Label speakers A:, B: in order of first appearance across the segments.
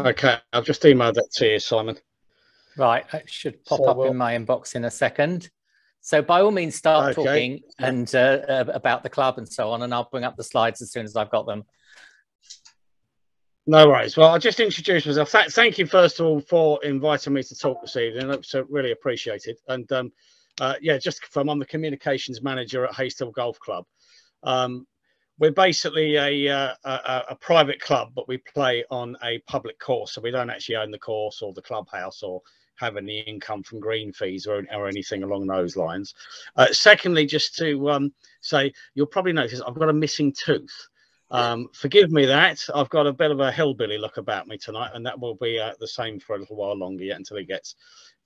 A: Okay, I've just emailed that to you, Simon.
B: Right, it should pop so up we'll... in my inbox in a second. So by all means, start okay. talking and uh, about the club and so on, and I'll bring up the slides as soon as I've got them.
A: No worries. Well, I'll just introduce myself. Th thank you, first of all, for inviting me to talk this evening. It's uh, really appreciated. And um, uh, yeah, just from I'm the communications manager at Hastehill Golf Club. Um, we're basically a, uh, a, a, private club, but we play on a public course. So we don't actually own the course or the clubhouse or have any income from green fees or, or anything along those lines. Uh, secondly, just to um, say, you'll probably notice I've got a missing tooth. Um, forgive me that. I've got a bit of a hillbilly look about me tonight, and that will be uh, the same for a little while longer yet until it gets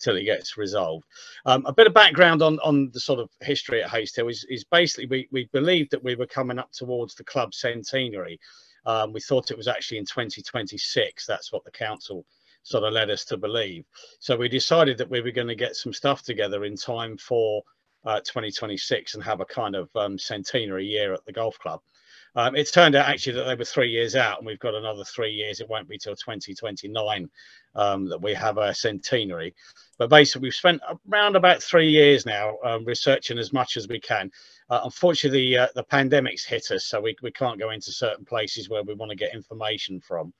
A: till it gets resolved. Um, a bit of background on on the sort of history at Hastehill is, is basically we, we believed that we were coming up towards the club centenary. Um, we thought it was actually in 2026. That's what the council sort of led us to believe. So we decided that we were going to get some stuff together in time for uh, 2026 and have a kind of um, centenary year at the golf club. Um, turned out actually that they were three years out, and we've got another three years. It won't be till 2029 um, that we have a centenary. But basically, we've spent around about three years now um, researching as much as we can. Uh, unfortunately, the, uh, the pandemic's hit us, so we, we can't go into certain places where we want to get information from.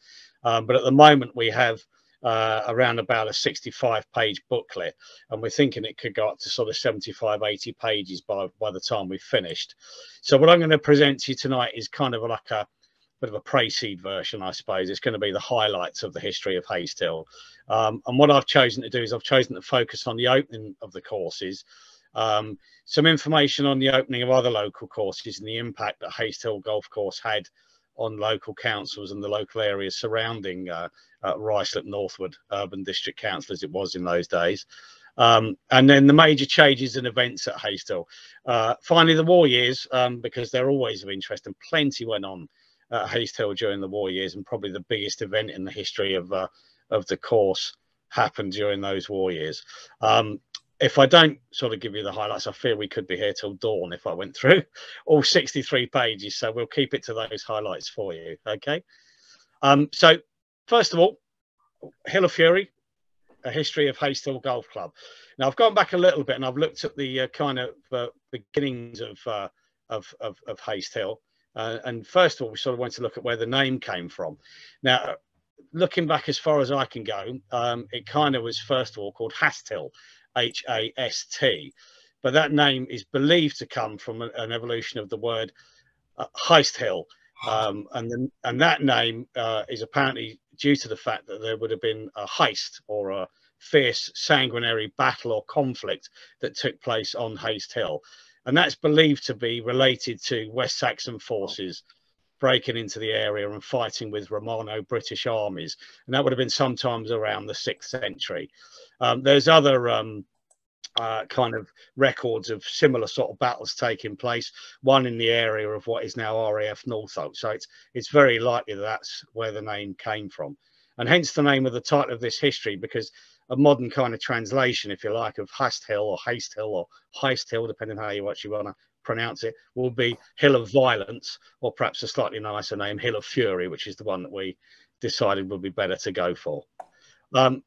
A: Um, but at the moment, we have uh, around about a 65 page booklet and we're thinking it could go up to sort of 75 80 pages by by the time we've finished so what i'm going to present to you tonight is kind of like a bit of a pre-seed version i suppose it's going to be the highlights of the history of Hastehill um, and what i've chosen to do is i've chosen to focus on the opening of the courses um, some information on the opening of other local courses and the impact that Hastehill Golf Course had on local councils and the local areas surrounding uh, uh, Northwood Urban District Council as it was in those days. Um, and then the major changes and events at Hastehill. Uh, finally, the war years, um, because they're always of interest, and plenty went on at Hastehill during the war years, and probably the biggest event in the history of uh, of the course happened during those war years. Um, if I don't sort of give you the highlights, I fear we could be here till dawn if I went through all 63 pages. So we'll keep it to those highlights for you. Okay. Um, so first of all, Hill of Fury, a history of Hastehill Golf Club. Now I've gone back a little bit and I've looked at the uh, kind of uh, beginnings of, uh, of, of, of Hastehill. Uh, and first of all, we sort of want to look at where the name came from. Now, looking back as far as I can go, um, it kind of was first of all called Hastill, H A S T. But that name is believed to come from an evolution of the word uh, Heist Hill. Um, and, and that name uh, is apparently due to the fact that there would have been a heist or a fierce sanguinary battle or conflict that took place on Hastehill. And that's believed to be related to West Saxon forces breaking into the area and fighting with Romano British armies. And that would have been sometimes around the sixth century. Um, there's other um, uh, kind of records of similar sort of battles taking place. One in the area of what is now RAF Northolt. So it's it's very likely that that's where the name came from, and hence the name of the title of this history because a modern kind of translation, if you like, of Hast Hill or Haste Hill or Heist Hill, depending on how you actually want to pronounce it, will be Hill of Violence, or perhaps a slightly nicer name, Hill of Fury, which is the one that we decided would be better to go for. Um,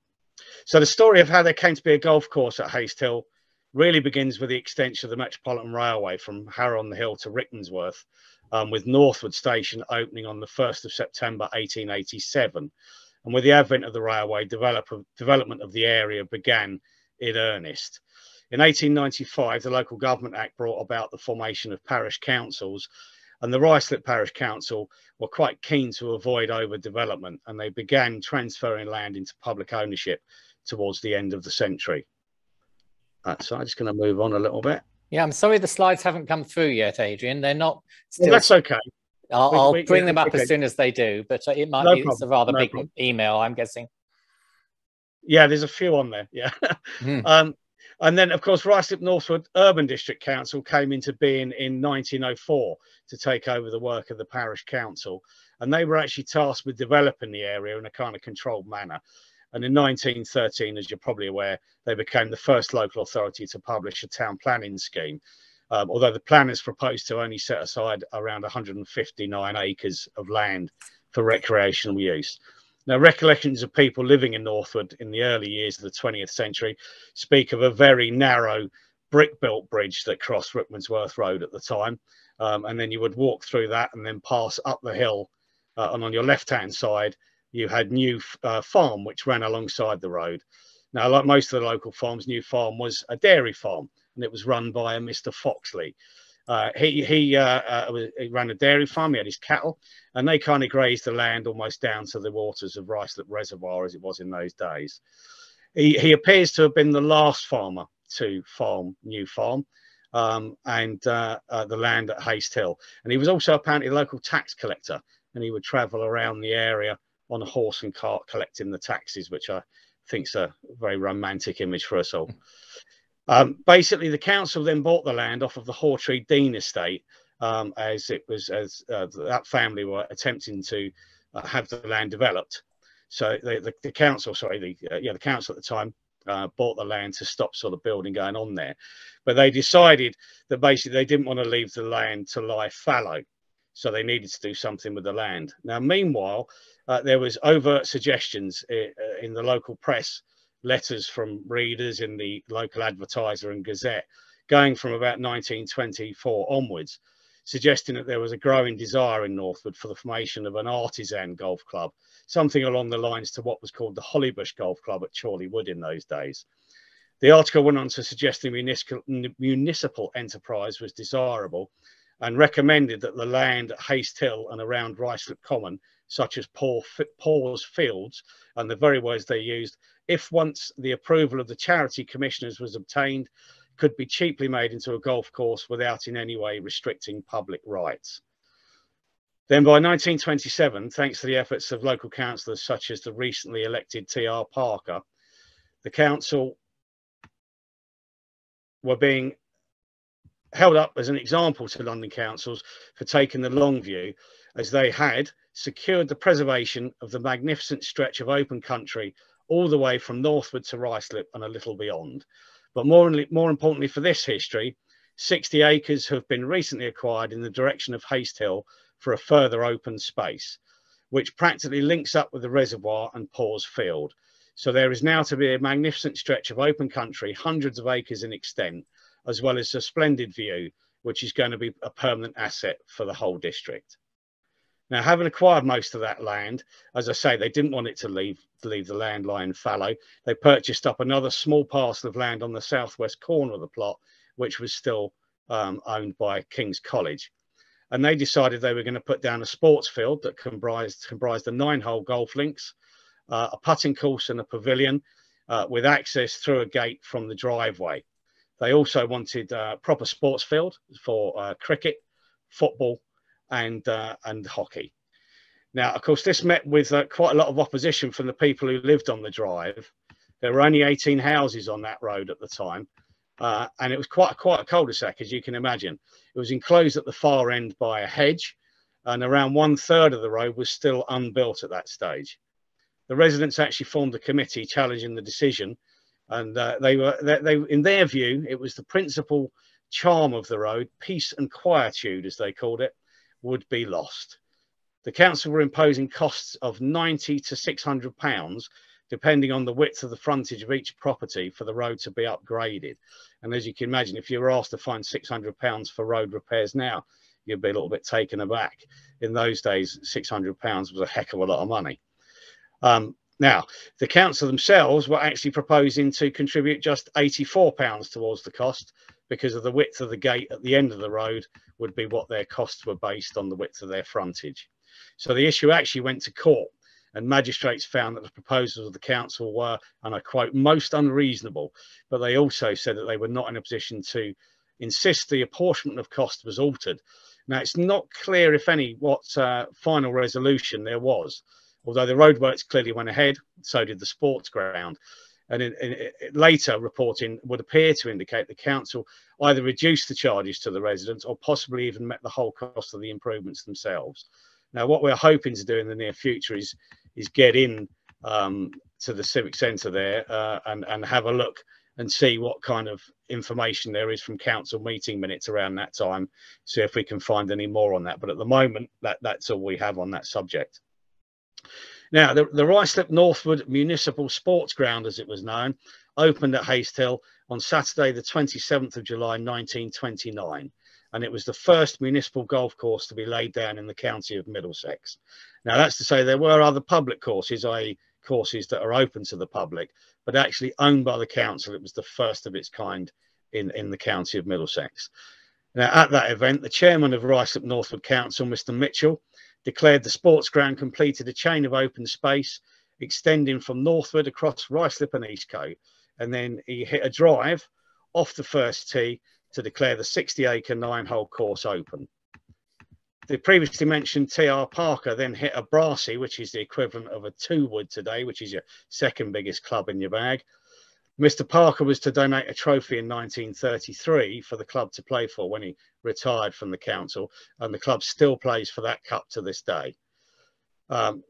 A: so the story of how there came to be a golf course at Haste Hill really begins with the extension of the Metropolitan Railway from Harrow on the Hill to Rickmansworth, um, with Northwood Station opening on the 1st of September 1887. And with the advent of the railway, develop, development of the area began in earnest. In 1895, the Local Government Act brought about the formation of parish councils, and the Ruislip Parish Council were quite keen to avoid overdevelopment and they began transferring land into public ownership towards the end of the century. Uh, so I'm just going to move on a little bit.
B: Yeah, I'm sorry the slides haven't come through yet, Adrian. They're not.
A: Still... Well, that's okay.
B: I'll, we, I'll we, bring them up okay. as soon as they do, but it might no be problem. it's a rather no big problem. email, I'm guessing.
A: Yeah, there's a few on there. Yeah. Mm. um, and then, of course, Ruislip Northwood Urban District Council came into being in 1904 to take over the work of the parish council. And they were actually tasked with developing the area in a kind of controlled manner. And in 1913, as you're probably aware, they became the first local authority to publish a town planning scheme. Um, although the plan is proposed to only set aside around 159 acres of land for recreational use. Now, recollections of people living in Northwood in the early years of the 20th century speak of a very narrow brick-built bridge that crossed Rickmansworth Road at the time. Um, and then you would walk through that and then pass up the hill. Uh, and on your left-hand side, you had New uh, Farm, which ran alongside the road. Now, like most of the local farms, New Farm was a dairy farm, and it was run by a Mr. Foxley. Uh, he he, uh, uh, he ran a dairy farm. He had his cattle, and they kind of grazed the land almost down to the waters of Ruislip Reservoir, as it was in those days. He, he appears to have been the last farmer to farm New Farm um, and uh, uh, the land at Haste Hill. And he was also apparently a local tax collector, and he would travel around the area on a horse and cart collecting the taxes, which I think is a very romantic image for us all. Um, basically, the council then bought the land off of the Hawtree Dean estate, um, as it was as uh, that family were attempting to uh, have the land developed. So the, the, the council, sorry, the uh, yeah, the council at the time uh, bought the land to stop sort of building going on there, but they decided that basically they didn't want to leave the land to lie fallow, so they needed to do something with the land. Now, meanwhile, uh, there was overt suggestions in, uh, in the local press letters from readers in the local advertiser and gazette going from about 1924 onwards suggesting that there was a growing desire in Northwood for the formation of an artisan golf club, something along the lines to what was called the Hollybush Golf Club at Chorley Wood in those days. The article went on to suggest the municipal, municipal enterprise was desirable and recommended that the land at Haste Hill and around Ruislip Common, such as Paul, Poor's Fields, and the very words they used, if once the approval of the charity commissioners was obtained, could be cheaply made into a golf course without in any way restricting public rights. Then by 1927, thanks to the efforts of local councillors such as the recently elected T.R. Parker, the council were being held up as an example to London councils for taking the long view as they had secured the preservation of the magnificent stretch of open country all the way from Northwood to Ruislip and a little beyond. But more, more importantly for this history, 60 acres have been recently acquired in the direction of Haste Hill for a further open space, which practically links up with the reservoir and Poor's Field. So there is now to be a magnificent stretch of open country, hundreds of acres in extent, as well as a splendid view, which is going to be a permanent asset for the whole district. Now, having acquired most of that land, as I say, they didn't want it to leave, to leave the land lying fallow. They purchased up another small parcel of land on the southwest corner of the plot, which was still um, owned by King's College. And they decided they were going to put down a sports field that comprised, comprised a nine-hole golf links, uh, a putting course and a pavilion uh, with access through a gate from the driveway. They also wanted a uh, proper sports field for uh, cricket, football, and uh, and hockey. Now, of course, this met with uh, quite a lot of opposition from the people who lived on the drive. There were only 18 houses on that road at the time, uh, and it was quite quite a cul-de-sac, as you can imagine. It was enclosed at the far end by a hedge, and around one third of the road was still unbuilt at that stage. The residents actually formed a committee challenging the decision, and uh, they were they, they, in their view, it was the principal charm of the road, peace and quietude, as they called it, would be lost. The council were imposing costs of 90 to 600 pounds, depending on the width of the frontage of each property for the road to be upgraded. And as you can imagine, if you were asked to find 600 pounds for road repairs now, you'd be a little bit taken aback. In those days, 600 pounds was a heck of a lot of money. Um, now, the council themselves were actually proposing to contribute just 84 pounds towards the cost, because of the width of the gate at the end of the road would be what their costs were based on the width of their frontage. So the issue actually went to court and magistrates found that the proposals of the council were, and I quote, most unreasonable, but they also said that they were not in a position to insist the apportionment of cost was altered. Now, it's not clear, if any, what uh, final resolution there was, although the roadworks clearly went ahead, so did the sports ground and later reporting would appear to indicate the council either reduced the charges to the residents or possibly even met the whole cost of the improvements themselves. Now, what we're hoping to do in the near future is is get in um, to the civic centre there uh, and and have a look and see what kind of information there is from council meeting minutes around that time. See if we can find any more on that. But at the moment, that that's all we have on that subject. Now, the, the Ruislip Northwood Municipal Sports Ground, as it was known, opened at Hastehill on Saturday, the 27th of July, 1929. And it was the first municipal golf course to be laid down in the county of Middlesex. Now, that's to say there were other public courses, i.e., courses that are open to the public, but actually owned by the council. It was the first of its kind in, in the county of Middlesex. Now, at that event, the chairman of Ruislip Northwood Council, Mr. Mitchell, declared the sports ground completed a chain of open space extending from Northwood across Ruislip and Eastcote. And then he hit a drive off the first tee to declare the 60 acre nine hole course open. The previously mentioned TR Parker then hit a brassy, which is the equivalent of a two wood today, which is your second biggest club in your bag. Mr. Parker was to donate a trophy in 1933 for the club to play for when he retired from the council, and the club still plays for that cup to this day. Um,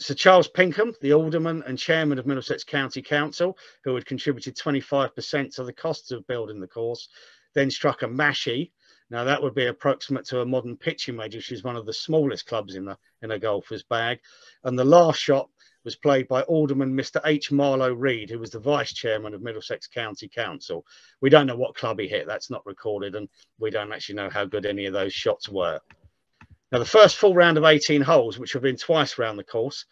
A: Sir Charles Pinkham, the alderman and chairman of Middlesex County Council, who had contributed 25% to the costs of building the course, then struck a mashie now that would be approximate to a modern pitching wedge, which is one of the smallest clubs in the in a golfer's bag. And the last shot was played by Alderman Mr. H. Marlowe Reed, who was the vice chairman of Middlesex County Council. We don't know what club he hit, that's not recorded, and we don't actually know how good any of those shots were. Now, the first full round of 18 holes, which have been twice around the course,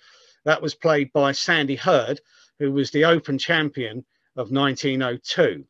A: that was played by Sandy Herd, who was the Open champion of 1902.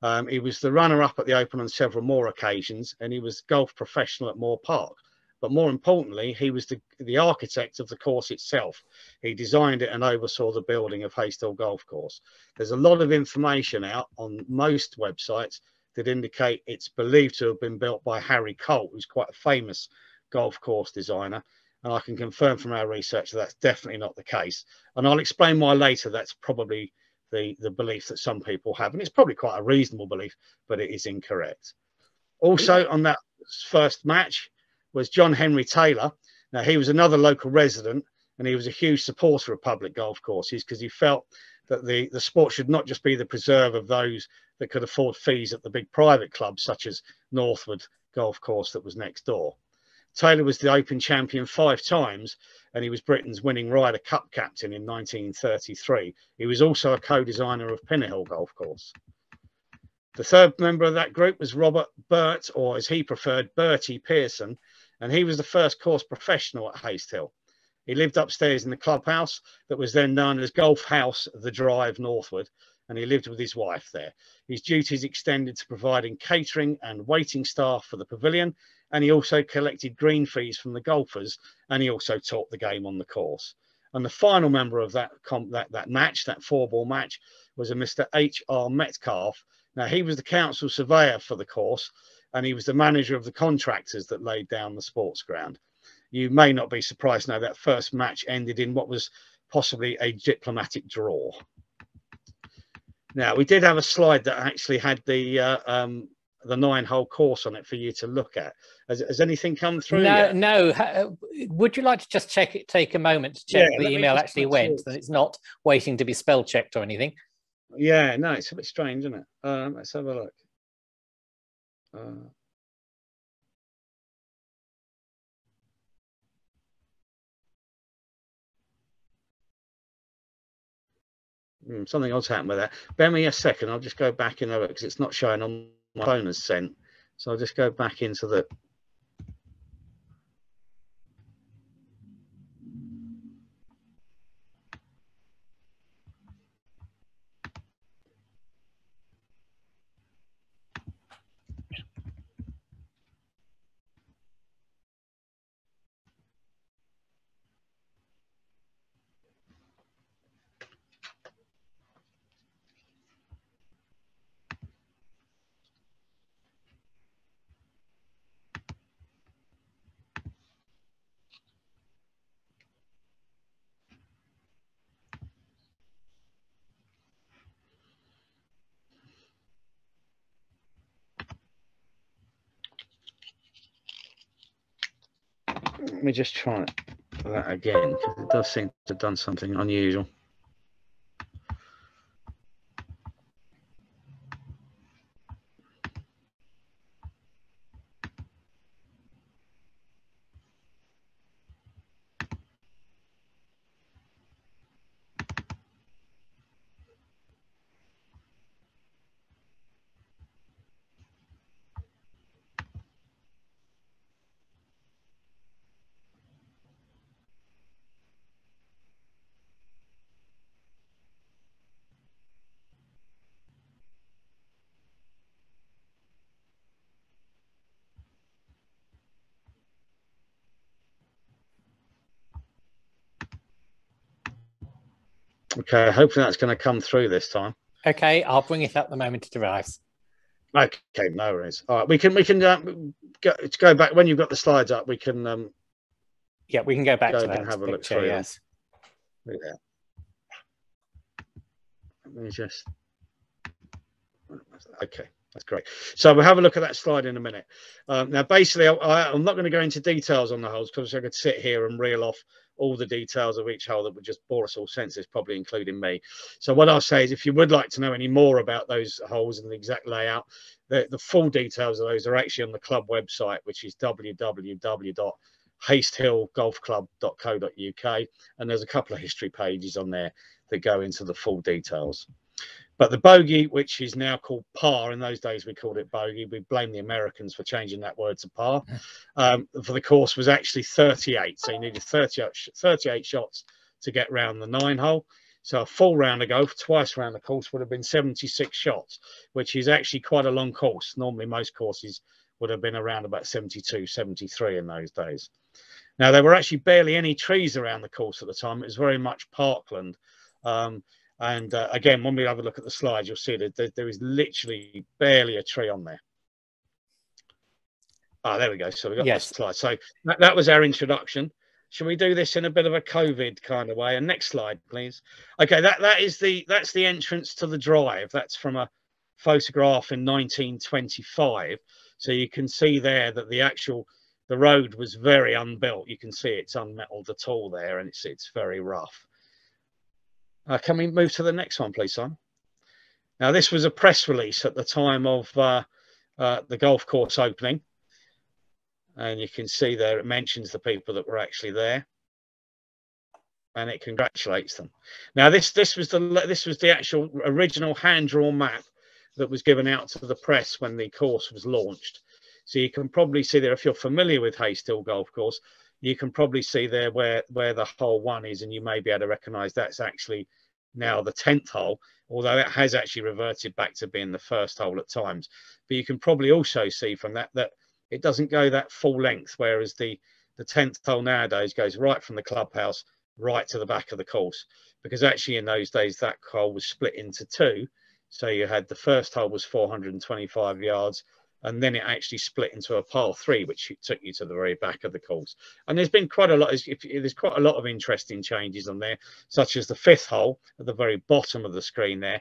A: Um, he was the runner-up at the Open on several more occasions, and he was golf professional at Moor Park. But more importantly, he was the, the architect of the course itself. He designed it and oversaw the building of Hastehill Golf Course. There's a lot of information out on most websites that indicate it's believed to have been built by Harry Colt, who's quite a famous golf course designer. And I can confirm from our research that that's definitely not the case. And I'll explain why later that's probably the, the belief that some people have. And it's probably quite a reasonable belief, but it is incorrect. Also, on that first match was John Henry Taylor. Now, he was another local resident and he was a huge supporter of public golf courses because he felt that the, the sport should not just be the preserve of those that could afford fees at the big private clubs, such as Northwood Golf Course that was next door. Taylor was the Open champion five times, and he was Britain's winning Ryder Cup captain in 1933. He was also a co-designer of Pinner Hill Golf Course. The third member of that group was Robert Burt, or as he preferred, Bertie Pearson, and he was the first course professional at Hastehill. He lived upstairs in the clubhouse that was then known as Golf House The Drive Northwood, and he lived with his wife there. His duties extended to providing catering and waiting staff for the pavilion and he also collected green fees from the golfers and he also taught the game on the course. And the final member of that that, that match, that four ball match, was a Mr. H.R. Metcalf. Now, he was the council surveyor for the course and he was the manager of the contractors that laid down the sports ground. You may not be surprised to know that first match ended in what was possibly a diplomatic draw. Now, we did have a slide that actually had the uh, um, the nine hole course on it for you to look at. Has, has anything come through?
B: No,
A: yet?
B: no. Uh, would you like to just check it? Take a moment to check yeah, the email actually went, and it's not waiting to be spell checked or anything.
A: Yeah, no, it's a bit strange, isn't it? Um, let's have a look. Uh, hmm, something else happened with that. Bear me a second. I'll just go back in there because it's not showing on my phone has sent. So I'll just go back into the Let me just try that again because it does seem to have done something unusual. Okay, hopefully that's going to come through this time.
B: Okay, I'll bring it up the moment it arrives.
A: Okay, no worries. All right, we can we can uh, go, go back when you've got the slides up. We can. Um,
B: yeah, we can go back go to that. have a look through. Yes.
A: Yeah. Let me just. Okay. That's great. So we'll have a look at that slide in a minute. Um, now, basically, I, am not going to go into details on the holes because I could sit here and reel off all the details of each hole that would just bore us all senseless, probably including me. So what I'll say is if you would like to know any more about those holes and the exact layout, the, the full details of those are actually on the club website, which is www.hastehillgolfclub.co.uk. And there's a couple of history pages on there that go into the full details. But the bogey, which is now called par, in those days we called it bogey. We blame the Americans for changing that word to par. Um, for the course was actually 38. So you needed 38, 38 shots to get round the nine hole. So a full round of golf, twice round the course, would have been 76 shots, which is actually quite a long course. Normally, most courses would have been around about 72, 73 in those days. Now, there were actually barely any trees around the course at the time. It was very much parkland. Um, and uh, again, when we have a look at the slides, you'll see that there, there is literally barely a tree on there. Ah, oh, there we go. So we got yes. the slide. So that, that was our introduction. Should we do this in a bit of a COVID kind of way? And next slide, please. Okay, that that is the that's the entrance to the drive. That's from a photograph in 1925. So you can see there that the actual the road was very unbuilt. You can see it's unmetalled at all there, and it's it's very rough. Uh, can we move to the next one, please, Simon? Now, this was a press release at the time of uh, uh, the golf course opening. And you can see there it mentions the people that were actually there. And it congratulates them. Now, this this was the this was the actual original hand-drawn map that was given out to the press when the course was launched. So you can probably see there, if you're familiar with Hastehill Golf Course, you can probably see there where where the hole one is and you may be able to recognize that's actually now the 10th hole although it has actually reverted back to being the first hole at times. But you can probably also see from that that it doesn't go that full length whereas the the 10th hole nowadays goes right from the clubhouse right to the back of the course. Because actually in those days that hole was split into two. So you had the first hole was 425 yards and then it actually split into a par three, which took you to the very back of the course. And there's been quite a lot. There's quite a lot of interesting changes on there, such as the fifth hole at the very bottom of the screen there.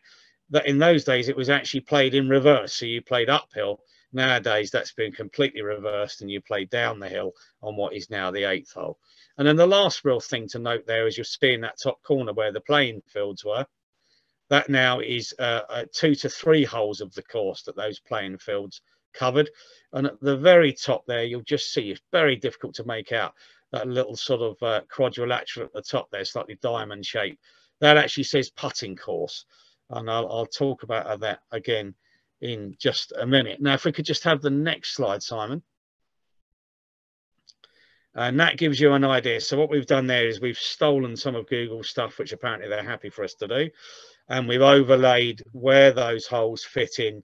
A: That in those days it was actually played in reverse, so you played uphill. Nowadays that's been completely reversed, and you play down the hill on what is now the eighth hole. And then the last real thing to note there is you're seeing that top corner where the playing fields were. That now is uh, uh, two to three holes of the course that those playing fields covered. And at the very top there, you'll just see it's very difficult to make out that little sort of uh, quadrilateral at the top there, slightly diamond shape. That actually says putting course. And I'll, I'll talk about that again in just a minute. Now, if we could just have the next slide, Simon. And that gives you an idea. So what we've done there is we've stolen some of Google's stuff, which apparently they're happy for us to do. And we've overlaid where those holes fit in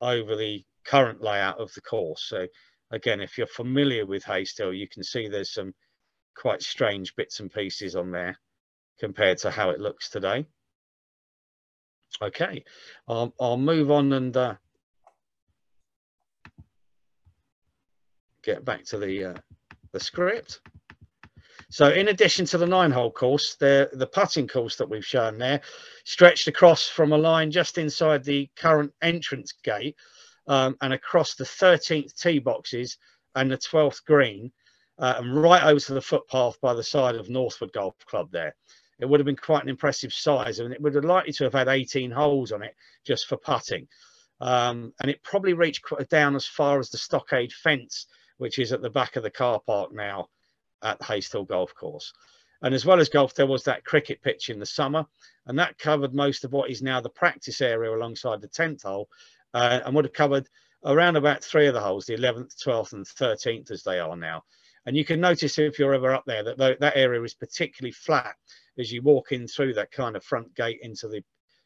A: over the current layout of the course. So again, if you're familiar with Hastehill, you can see there's some quite strange bits and pieces on there compared to how it looks today. Okay, I'll, I'll move on and uh, get back to the uh, the script. So in addition to the nine hole course, the, the putting course that we've shown there stretched across from a line just inside the current entrance gate um, and across the 13th tee boxes and the 12th green uh, and right over to the footpath by the side of Northwood Golf Club there. It would have been quite an impressive size and it would have likely to have had 18 holes on it just for putting. Um, and it probably reached down as far as the stockade fence, which is at the back of the car park now at Hastehill Golf Course. And as well as golf, there was that cricket pitch in the summer, and that covered most of what is now the practice area alongside the 10th hole, uh, and would have covered around about three of the holes, the 11th, 12th and 13th as they are now. And you can notice if you're ever up there that that area is particularly flat as you walk in through that kind of front gate into the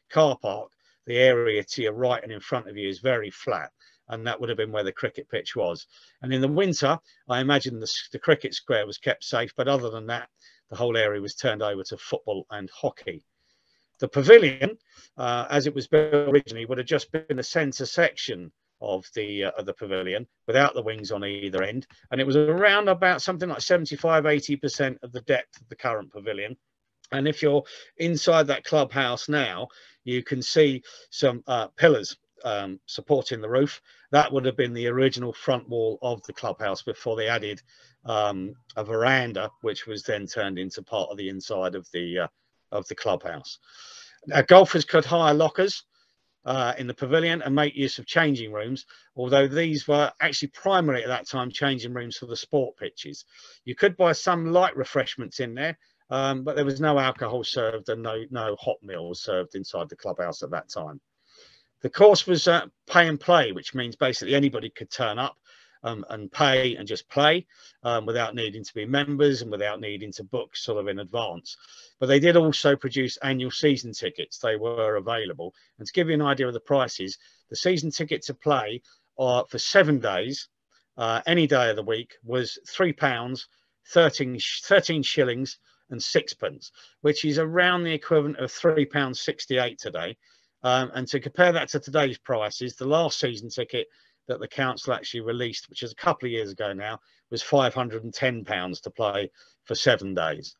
A: car park. The area to your right and in front of you is very flat. And that would have been where the cricket pitch was. And in the winter, I imagine the, the cricket square was kept safe. But other than that, the whole area was turned over to football and hockey. The pavilion, uh, as it was built originally, would have just been the centre section of the uh, of the pavilion without the wings on either end, and it was around about something like 75, 80 percent of the depth of the current pavilion. And if you're inside that clubhouse now, you can see some uh, pillars um, supporting the roof. That would have been the original front wall of the clubhouse before they added um, a veranda, which was then turned into part of the inside of the uh, of the clubhouse. Golfers could hire lockers uh, in the pavilion and make use of changing rooms, although these were actually primarily at that time changing rooms for the sport pitches. You could buy some light refreshments in there, um, but there was no alcohol served and no, no hot meals served inside the clubhouse at that time. The course was uh, pay and play, which means basically anybody could turn up um, and pay and just play um, without needing to be members and without needing to book sort of in advance. But they did also produce annual season tickets. They were available. And to give you an idea of the prices, the season ticket to play uh, for seven days, uh, any day of the week, was £3, 13, 13 shillings and sixpence, which is around the equivalent of £3.68 today. Um, and to compare that to today's prices, the last season ticket that the council actually released, which is a couple of years ago now, was £510 to play for seven days.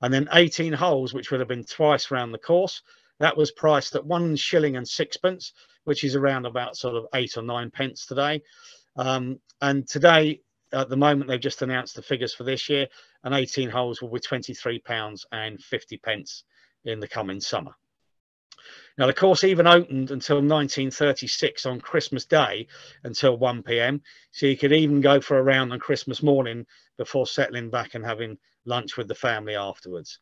A: And then 18 holes, which would have been twice around the course, that was priced at one shilling and sixpence, which is around about sort of eight or nine pence today. Um, and today, at the moment, they've just announced the figures for this year, and 18 holes will be 23 pounds and 50 pence in the coming summer. Now, the course even opened until 1936 on Christmas Day until 1 p.m. So you could even go for a round on Christmas morning before settling back and having lunch with the family afterwards.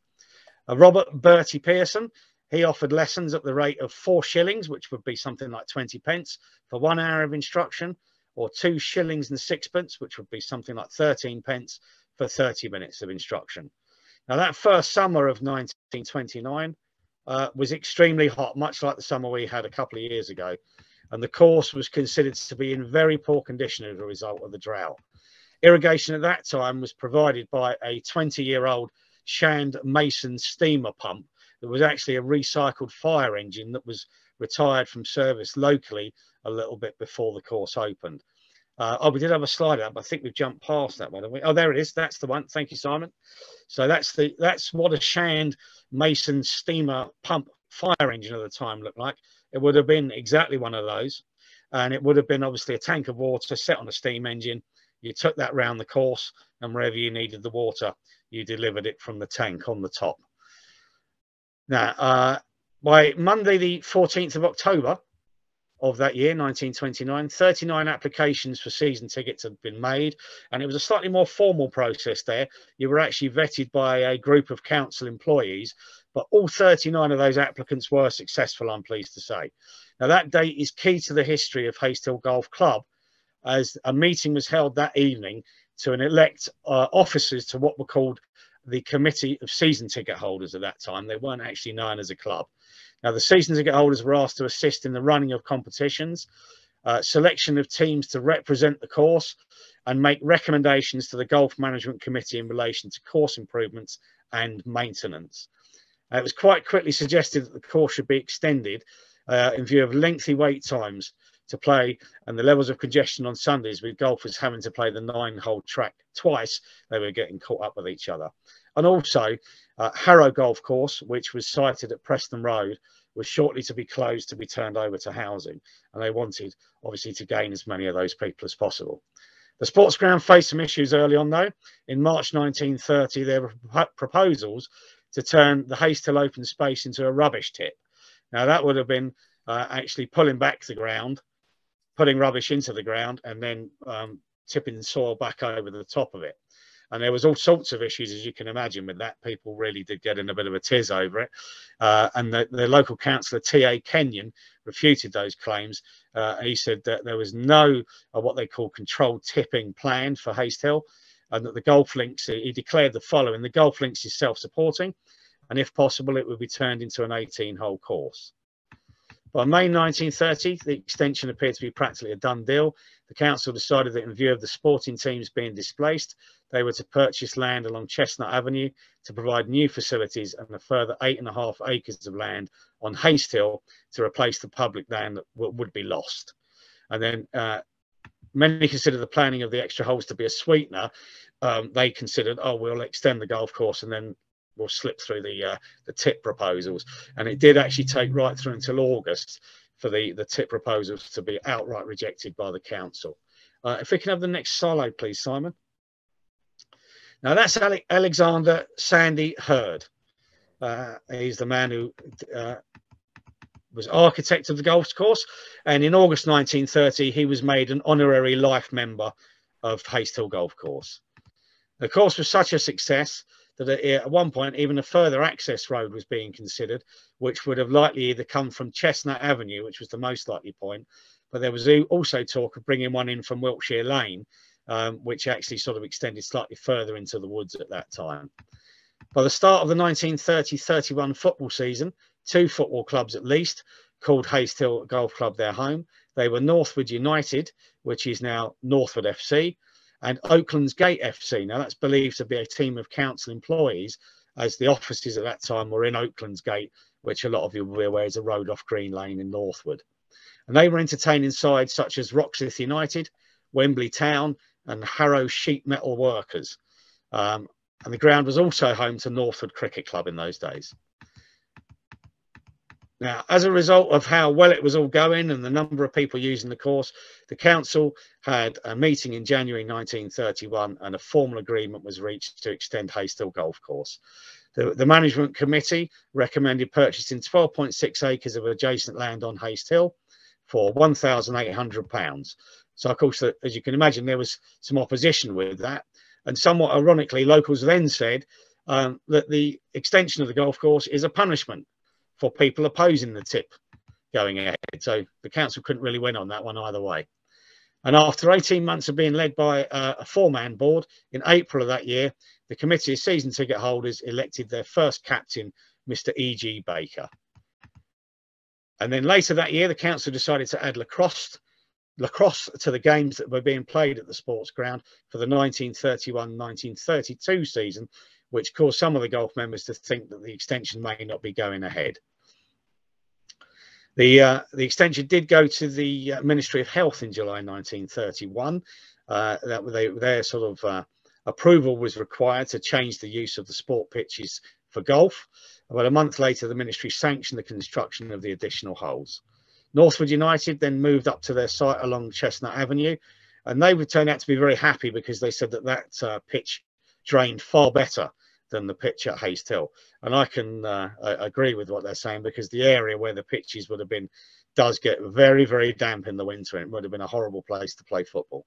A: Uh, Robert Bertie Pearson, he offered lessons at the rate of four shillings, which would be something like 20 pence for one hour of instruction, or two shillings and sixpence, which would be something like 13 pence for 30 minutes of instruction. Now, that first summer of 1929, uh, was extremely hot, much like the summer we had a couple of years ago. And the course was considered to be in very poor condition as a result of the drought. Irrigation at that time was provided by a 20 year old Shand Mason steamer pump that was actually a recycled fire engine that was retired from service locally a little bit before the course opened. Uh, oh, we did have a slide up. I think we've jumped past that one. Oh, there it is. That's the one. Thank you, Simon. So that's the that's what a Shand Mason steamer pump fire engine at the time looked like. It would have been exactly one of those, and it would have been obviously a tank of water set on a steam engine. You took that round the course, and wherever you needed the water, you delivered it from the tank on the top. Now, uh, by Monday, the 14th of October, of that year, 1929. 39 applications for season tickets had been made, and it was a slightly more formal process there. You were actually vetted by a group of council employees, but all 39 of those applicants were successful, I'm pleased to say. Now, that date is key to the history of Hastehill Golf Club, as a meeting was held that evening to elect uh, officers to what were called the Committee of Season Ticket Holders at that time. They weren't actually known as a club. Now, the season ticket holders were asked to assist in the running of competitions, uh, selection of teams to represent the course, and make recommendations to the Golf Management Committee in relation to course improvements and maintenance. Uh, it was quite quickly suggested that the course should be extended uh, in view of lengthy wait times to play and the levels of congestion on Sundays with golfers having to play the nine hole track twice, they were getting caught up with each other. And also, uh, Harrow Golf Course, which was sited at Preston Road, was shortly to be closed to be turned over to housing. And they wanted, obviously, to gain as many of those people as possible. The sports ground faced some issues early on, though. In March 1930, there were proposals to turn the Hastehill open space into a rubbish tip. Now, that would have been uh, actually pulling back the ground, putting rubbish into the ground, and then um, tipping soil back over the top of it and there was all sorts of issues as you can imagine with that. People really did get in a bit of a tiz over it. Uh, and the, the, local councillor ta kenyon refuted those claims. Uh, he said that there was no uh, what they call controlled tipping plan for Haste Hill, and that the golf links he declared the following the golf links is self-supporting and if possible it would be turned into an 18 hole course. By May 1930, the extension appeared to be practically a done deal. The council decided that in view of the sporting teams being displaced, they were to purchase land along Chestnut Avenue to provide new facilities and a further eight and a half acres of land on Hastehill to replace the public land that would be lost. And then uh, many consider the planning of the extra holes to be a sweetener. Um, they considered, oh, we'll extend the golf course and then we'll slip through the uh, the tip proposals. And it did actually take right through until August for the, the tip proposals to be outright rejected by the council. Uh, if we can have the next slide, please, Simon. Now that's Ale Alexander Sandy Herd. Uh, he's the man who uh, was architect of the golf course. And in August 1930, he was made an honorary life member of Hastehill Golf Course. The course was such a success that at one point even a further access road was being considered, which would have likely either come from Chestnut Avenue, which was the most likely point, but there was also talk of bringing one in from Wiltshire Lane, um, which actually sort of extended slightly further into the woods at that time. By the start of the 1930-31 football season, two football clubs at least called Hastehill Golf Club their home. They were Northwood United, which is now Northwood FC, and Oaklands Gate FC. Now, that's believed to be a team of council employees, as the offices at that time were in Oaklands Gate, which a lot of you will be aware is a road off Green Lane in Northwood. And they were entertaining sides such as Roxeth United, Wembley Town, and Harrow Sheet Metal Workers. Um, and the ground was also home to Northwood Cricket Club in those days. Now, as a result of how well it was all going and the number of people using the course, the council had a meeting in January 1931 and a formal agreement was reached to extend Hastehill Golf Course. The, the management committee recommended purchasing 12.6 acres of adjacent land on Hastehill for £1,800. So, of course, as you can imagine, there was some opposition with that. And somewhat ironically, locals then said um, that the extension of the golf course is a punishment for people opposing the tip going ahead. So the council couldn't really win on that one either way. And after 18 months of being led by uh, a four-man board, in April of that year, the committee of season ticket holders elected their first captain, Mr. E.G. Baker. And then later that year, the council decided to add lacrosse, lacrosse to the games that were being played at the sports ground for the 1931-1932 season, which caused some of the golf members to think that the extension may not be going ahead. The, uh, the extension did go to the uh, Ministry of Health in July 1931. Uh, that they, their sort of uh, approval was required to change the use of the sport pitches for golf. About a month later, the ministry sanctioned the construction of the additional holes. Northwood United then moved up to their site along Chestnut Avenue, and they would turn out to be very happy because they said that that uh, pitch drained far better than the pitch at Hastehill. And I can uh, agree with what they're saying because the area where the pitches would have been does get very, very damp in the winter. And it would have been a horrible place to play football.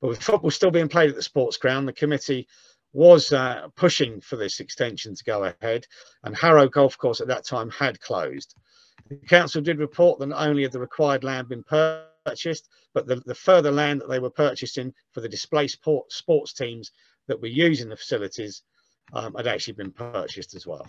A: But with football still being played at the sports ground, the committee was uh, pushing for this extension to go ahead. And Harrow Golf Course at that time had closed. The council did report that not only had the required land been purchased, but the, the further land that they were purchasing for the displaced sports teams that were using the facilities um, had actually been purchased as well.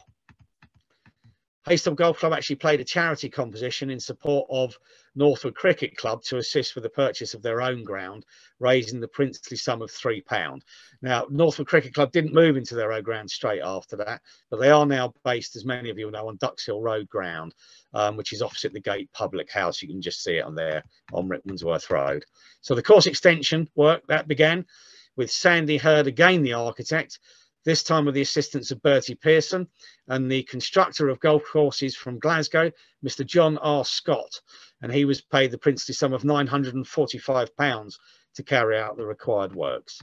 A: Hastehill Golf Club actually played a charity composition in support of Northwood Cricket Club to assist with the purchase of their own ground, raising the princely sum of £3. Now, Northwood Cricket Club didn't move into their own ground straight after that, but they are now based, as many of you know, on Ducks Hill Road ground, um, which is opposite the Gate Public House. You can just see it on there on Rickmansworth Road. So the course extension work, that began with Sandy Herd, again the architect, this time with the assistance of Bertie Pearson and the constructor of golf courses from Glasgow, Mr. John R. Scott. And he was paid the princely sum of £945 to carry out the required works.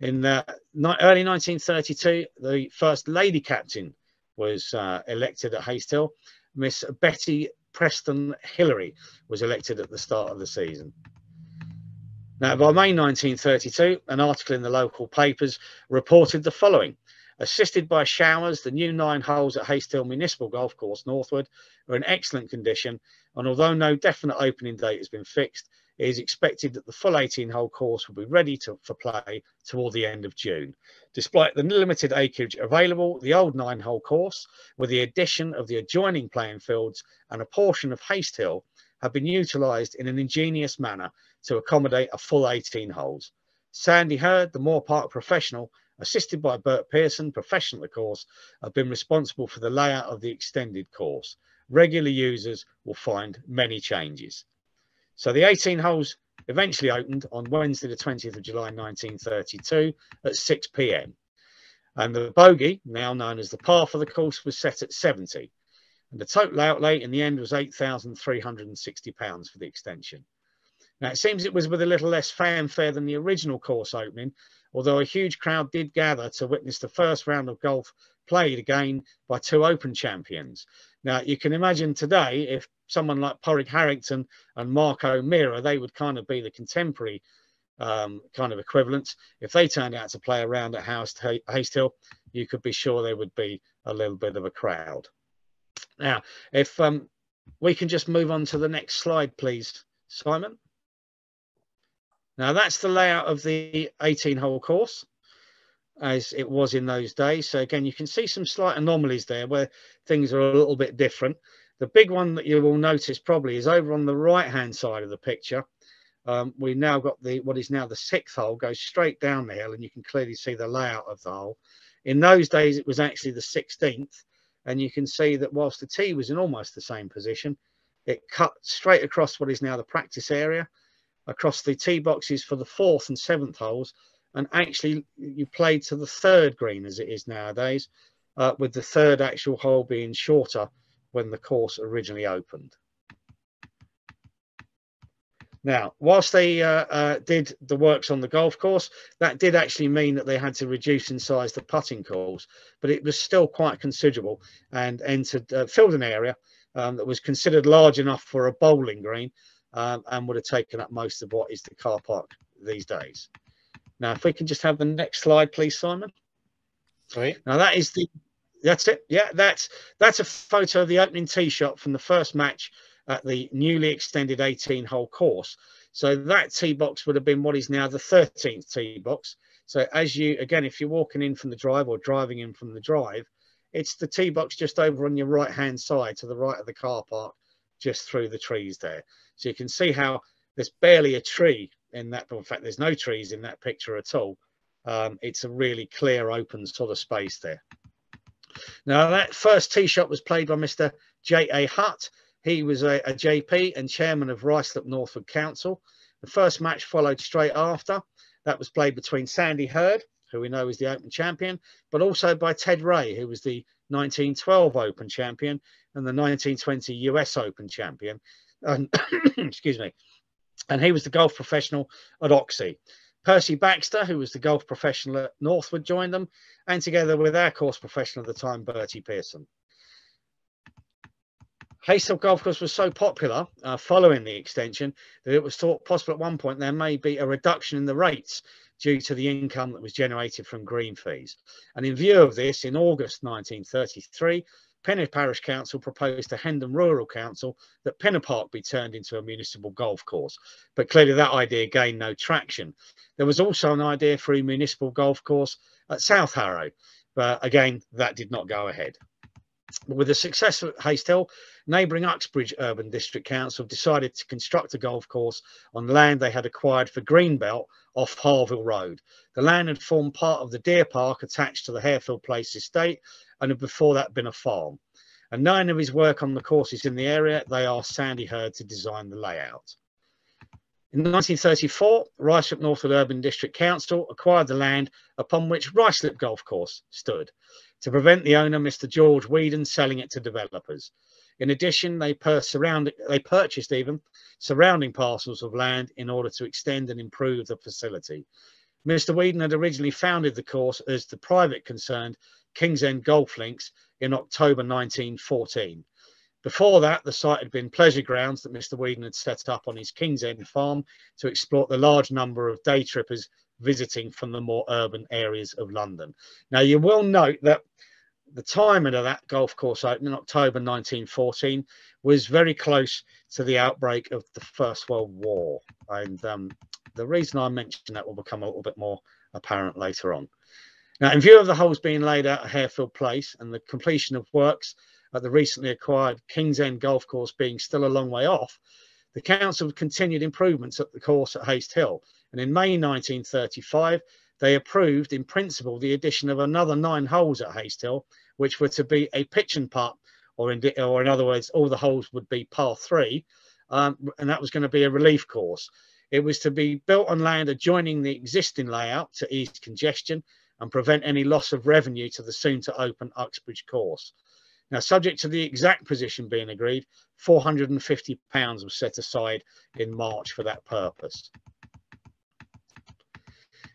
A: In uh, early 1932, the first lady captain was uh, elected at Hastehill. Miss Betty Preston Hillary was elected at the start of the season. Now, by May 1932, an article in the local papers reported the following. Assisted by showers, the new nine holes at Hastehill Municipal Golf Course Northwood are in excellent condition, and although no definite opening date has been fixed, it is expected that the full 18-hole course will be ready to, for play toward the end of June. Despite the limited acreage available, the old nine-hole course, with the addition of the adjoining playing fields and a portion of Hastehill, have been utilised in an ingenious manner to accommodate a full 18 holes. Sandy Herd, the Moor Park professional, assisted by Bert Pearson, professional of course, have been responsible for the layout of the extended course. Regular users will find many changes. So the 18 holes eventually opened on Wednesday, the 20th of July 1932 at 6 p.m. And the bogey, now known as the par for the course, was set at 70. And the total outlay in the end was £8,360 for the extension. Now, it seems it was with a little less fanfare than the original course opening, although a huge crowd did gather to witness the first round of golf played again by two Open champions. Now, you can imagine today if someone like Padraig Harrington and Mark O'Meara, they would kind of be the contemporary um, kind of equivalents. If they turned out to play around at Hastehill, you could be sure there would be a little bit of a crowd. Now, if um, we can just move on to the next slide, please, Simon. Now, that's the layout of the 18 hole course as it was in those days. So again, you can see some slight anomalies there where things are a little bit different. The big one that you will notice probably is over on the right hand side of the picture. Um, we now got the what is now the sixth hole goes straight down the hill and you can clearly see the layout of the hole. In those days, it was actually the 16th. And you can see that whilst the tee was in almost the same position, it cut straight across what is now the practice area, across the tee boxes for the fourth and seventh holes, and actually you played to the third green as it is nowadays, uh, with the third actual hole being shorter when the course originally opened. Now, whilst they uh, uh, did the works on the golf course, that did actually mean that they had to reduce in size the putting course, but it was still quite considerable and entered uh, filled an area um, that was considered large enough for a bowling green um, and would have taken up most of what is the car park these days. Now, if we can just have the next slide, please, Simon.
B: Sorry.
A: Now that is the that's it. Yeah, that's that's a photo of the opening tee shot from the first match at the newly extended 18 hole course. So that tee box would have been what is now the 13th tee box. So as you, again, if you're walking in from the drive or driving in from the drive, it's the tee box just over on your right hand side to the right of the car park, just through the trees there. So you can see how there's barely a tree in that. In fact, there's no trees in that picture at all. Um, it's a really clear, open sort of space there. Now, that first tee shot was played by Mr. J.A. Hutt, he was a, a JP and chairman of Ruislip Northwood Council. The first match followed straight after. That was played between Sandy Herd, who we know is the Open champion, but also by Ted Ray, who was the 1912 Open champion and the 1920 US Open champion. And, excuse me. And he was the golf professional at Oxhey. Percy Baxter, who was the golf professional at Northwood, joined them, and together with our course professional at the time, Bertie Pearson. Hastehill Golf Course was so popular uh, following the extension that it was thought possible at one point there may be a reduction in the rates due to the income that was generated from green fees. And in view of this, in August 1933, Pinner Parish Council proposed to Hendon Rural Council that Pinner Park be turned into a municipal golf course. But clearly that idea gained no traction. There was also an idea for a municipal golf course at South Harrow, but again, that did not go ahead. But with the success of Hastehill, neighbouring Uxbridge Urban District Council decided to construct a golf course on land they had acquired for Greenbelt off Harvil Road. The land had formed part of the deer park attached to the Harefield Place estate and before that been a farm. And knowing of his work on the courses in the area, they asked Sandy Herd to design the layout. In 1934, Ruislip Northwood Urban District Council acquired the land upon which Ruislip Golf Course stood to prevent the owner, Mr. George Whedon, selling it to developers. In addition, they, they purchased even surrounding parcels of land in order to extend and improve the facility. Mr. Whedon had originally founded the course as the private concerned King's End Golf Links in October 1914. Before that, the site had been pleasure grounds that Mr. Whedon had set up on his King's End farm to exploit the large number of day trippers visiting from the more urban areas of London. Now, you will note that the timing of that golf course opening October 1914 was very close to the outbreak of the First World War. And um, the reason I mention that will become a little bit more apparent later on. Now, in view of the holes being laid out at Harefield Place and the completion of works at the recently acquired King's End Golf Course being still a long way off, the council continued improvements at the course at Haste Hill. And in May 1935, they approved in principle the addition of another nine holes at Haste Hill, which were to be a pitch and putt, or in, or in other words, all the holes would be par three, um, and that was going to be a relief course. It was to be built on land adjoining the existing layout to ease congestion and prevent any loss of revenue to the soon to open Uxbridge course. Now, subject to the exact position being agreed, £450 was set aside in March for that purpose.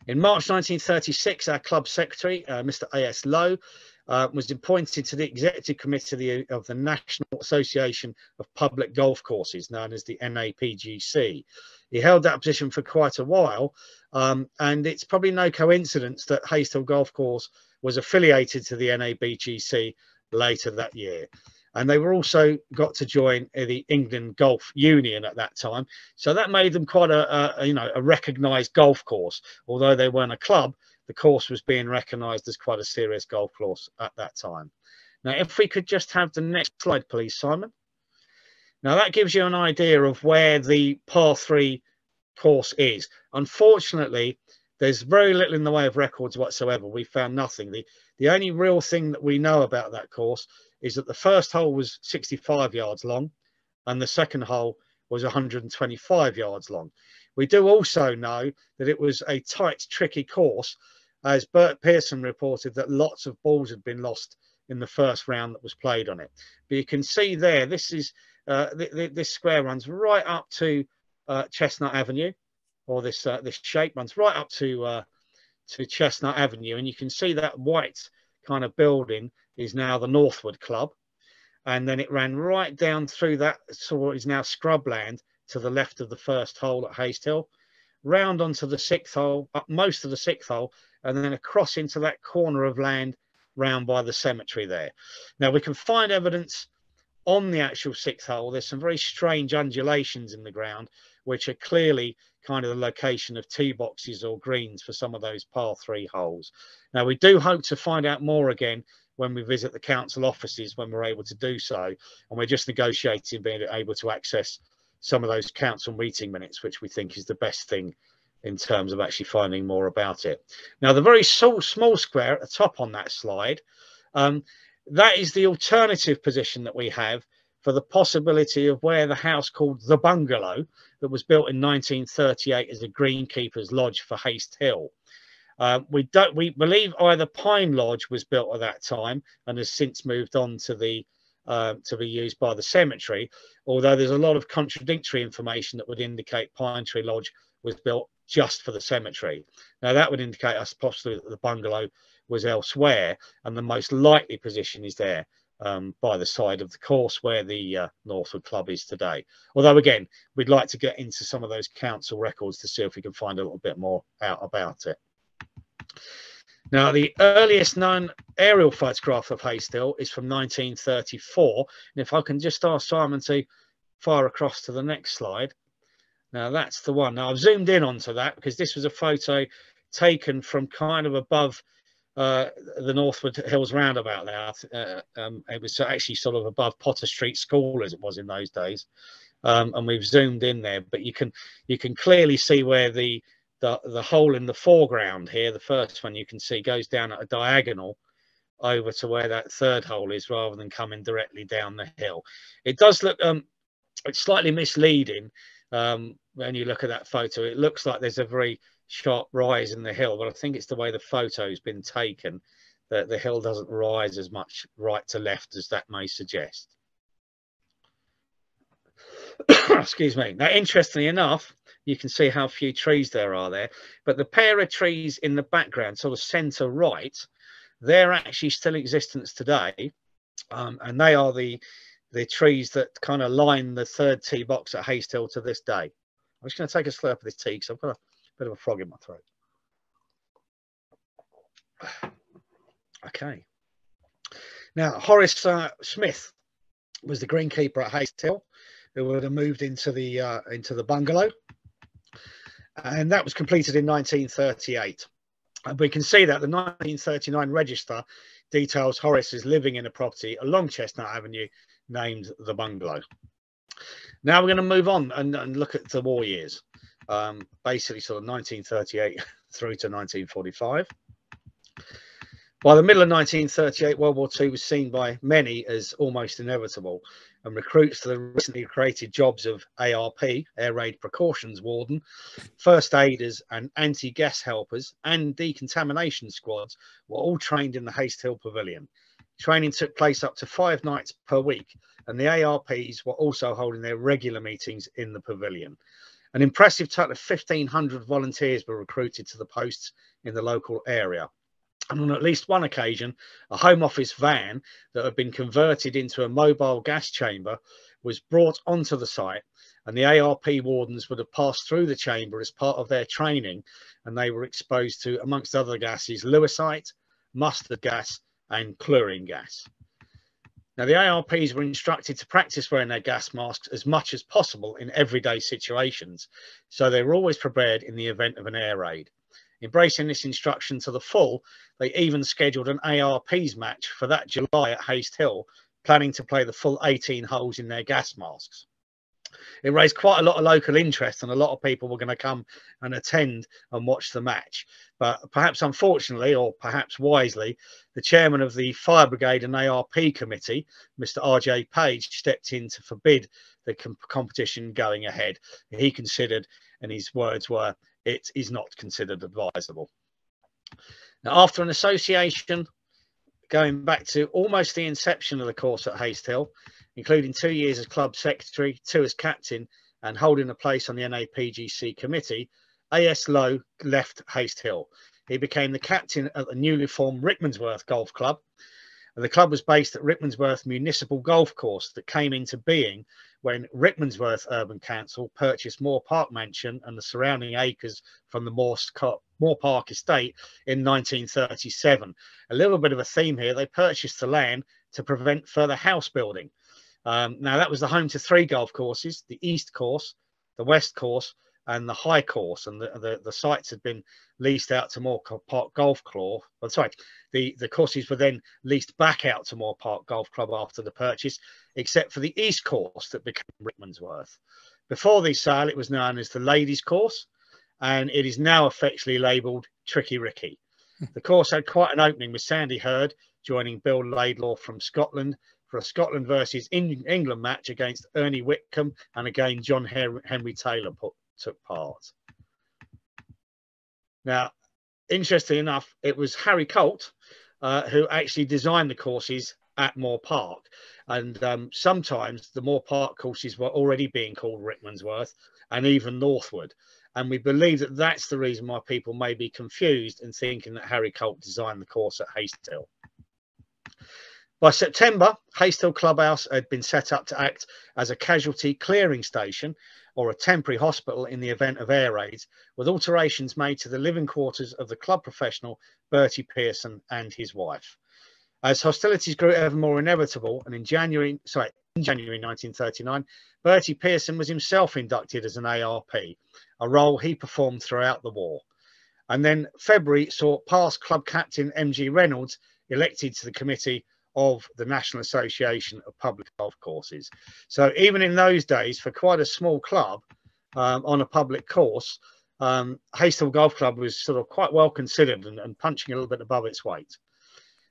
A: In March 1936, our club secretary, uh, Mr. A.S. Lowe, uh, was appointed to the executive committee of the National Association of Public Golf Courses, known as the NAPGC. He held that position for quite a while, um, and it's probably no coincidence that Haste Golf Course was affiliated to the NAPGC later that year and they were also got to join the England Golf Union at that time. So that made them quite a, a you know a recognised golf course. Although they weren't a club, the course was being recognised as quite a serious golf course at that time. Now, if we could just have the next slide, please, Simon. Now that gives you an idea of where the par three course is. Unfortunately, there's very little in the way of records whatsoever. We found nothing. The the only real thing that we know about that course is that the first hole was 65 yards long and the second hole was 125 yards long. We do also know that it was a tight, tricky course, as Bert Pearson reported that lots of balls had been lost in the first round that was played on it. But you can see there, this is uh, th th this square runs right up to uh, Chestnut Avenue, or this uh, this shape runs right up to uh, to Chestnut Avenue, and you can see that white kind of building is now the Northwood Club. And then it ran right down through that sort is now scrubland to the left of the first hole at Haste Hill, round onto the sixth hole, up most of the sixth hole, and then across into that corner of land round by the cemetery there. Now we can find evidence on the actual sixth hole. There's some very strange undulations in the ground, which are clearly kind of the location of tee boxes or greens for some of those par three holes. Now we do hope to find out more again when we visit the council offices when we're able to do so. And we're just negotiating being able to access some of those council meeting minutes, which we think is the best thing in terms of actually finding more about it. Now, the very small, square at the top on that slide, um, that is the alternative position that we have for the possibility of where the house called the Bungalow that was built in 1938 as a greenkeeper's lodge for Haste Hill. Uh, we don't. We believe either Pine Lodge was built at that time and has since moved on to the uh, to be used by the cemetery. Although there's a lot of contradictory information that would indicate Pine Tree Lodge was built just for the cemetery. Now that would indicate us possibly that the bungalow was elsewhere, and the most likely position is there um, by the side of the course where the uh, Northwood Club is today. Although again, we'd like to get into some of those council records to see if we can find a little bit more out about it. Now, the earliest known aerial photograph of Haste Hill is from 1934. And if I can just ask Simon to fire across to the next slide. Now, that's the one. Now, I've zoomed in onto that because this was a photo taken from kind of above uh, the Northwood Hills roundabout there. Uh, um, it was actually sort of above Potter Street School as it was in those days. Um, and we've zoomed in there, but you can you can clearly see where the the, the hole in the foreground here, the first one you can see goes down at a diagonal over to where that third hole is rather than coming directly down the hill. It does look, um, it's slightly misleading um, when you look at that photo. It looks like there's a very sharp rise in the hill, but I think it's the way the photo's been taken that the hill doesn't rise as much right to left as that may suggest. Excuse me. Now, interestingly enough, you can see how few trees there are there. But the pair of trees in the background, sort of centre right, they're actually still in existence today. Um, and they are the the trees that kind of line the third tee box at Haste Hill to this day. I'm just going to take a slurp of this tea because I've got a bit of a frog in my throat. Okay. Now, Horace uh, Smith was the greenkeeper at Haste Hill, who would have moved into the uh, into the bungalow and that was completed in 1938. And we can see that the 1939 register details Horace is living in a property along Chestnut Avenue named the Bungalow. Now we're going to move on and, and look at the war years, um, basically sort of 1938 through to 1945. By the middle of 1938, World War II was seen by many as almost inevitable, and recruits to the recently created jobs of ARP, Air Raid Precautions Warden, first aiders, and anti gas helpers and decontamination squads were all trained in the Haste Hill Pavilion. Training took place up to five nights per week, and the ARPs were also holding their regular meetings in the pavilion. An impressive total of 1,500 volunteers were recruited to the posts in the local area. And on at least one occasion, a Home Office van that had been converted into a mobile gas chamber was brought onto the site, and the ARP wardens would have passed through the chamber as part of their training, and they were exposed to, amongst other gases, lewisite, mustard gas, and chlorine gas. Now, the ARPs were instructed to practice wearing their gas masks as much as possible in everyday situations, so they were always prepared in the event of an air raid. Embracing this instruction to the full, they even scheduled an ARPs match for that July at Haste Hill, planning to play the full 18 holes in their gas masks. It raised quite a lot of local interest, and a lot of people were going to come and attend and watch the match. But perhaps unfortunately, or perhaps wisely, the chairman of the Fire Brigade and ARP committee, Mr. RJ Page, stepped in to forbid the competition going ahead. He considered, and his words were, it is not considered advisable. Now, after an association going back to almost the inception of the course at Haste Hill, including two years as club secretary, two as captain, and holding a place on the NAPGC committee, A.S. Lowe left Haste Hill. He became the captain at the newly formed Rickmansworth Golf Club. And the club was based at Rickmansworth Municipal Golf Course that came into being when Rickmansworth Urban Council purchased Moor Park Mansion and the surrounding acres from the Moor Park estate in 1937. A little bit of a theme here. They purchased the land to prevent further house building. Um, now, that was the home to three golf courses the East Course, the West Course, and the High Course. And the, the, the sites had been leased out to Moor Park Golf Club. But sorry, the, the courses were then leased back out to Moor Park Golf Club after the purchase, except for the East Course that became Rickmansworth. Before the sale, it was known as the Ladies Course, and it is now affectionately labelled Tricky Ricky. the course had quite an opening with Sandy Herd joining Bill Laidlaw from Scotland for a Scotland versus England match against Ernie Whitcomb, and again John Henry Taylor put, took part. Now, interestingly enough, it was Harry Colt uh, who actually designed the courses at Moor Park. And um, sometimes the Moor Park courses were already being called Rickmansworth and even Northwood. And we believe that that's the reason why people may be confused and thinking that Harry Colt designed the course at Haste Hill. By September, Haste Hill Clubhouse had been set up to act as a casualty clearing station or a temporary hospital in the event of air raids, with alterations made to the living quarters of the club professional Bertie Pearson and his wife. As hostilities grew ever more inevitable, and in January, sorry, in January 1939, Bertie Pearson was himself inducted as an ARP, a role he performed throughout the war. And then February saw past club captain MG Reynolds elected to the committee of the National Association of Public Golf Courses. So even in those days, for quite a small club um, on a public course, um, Haste Hill Golf Club was sort of quite well considered and, and, punching a little bit above its weight.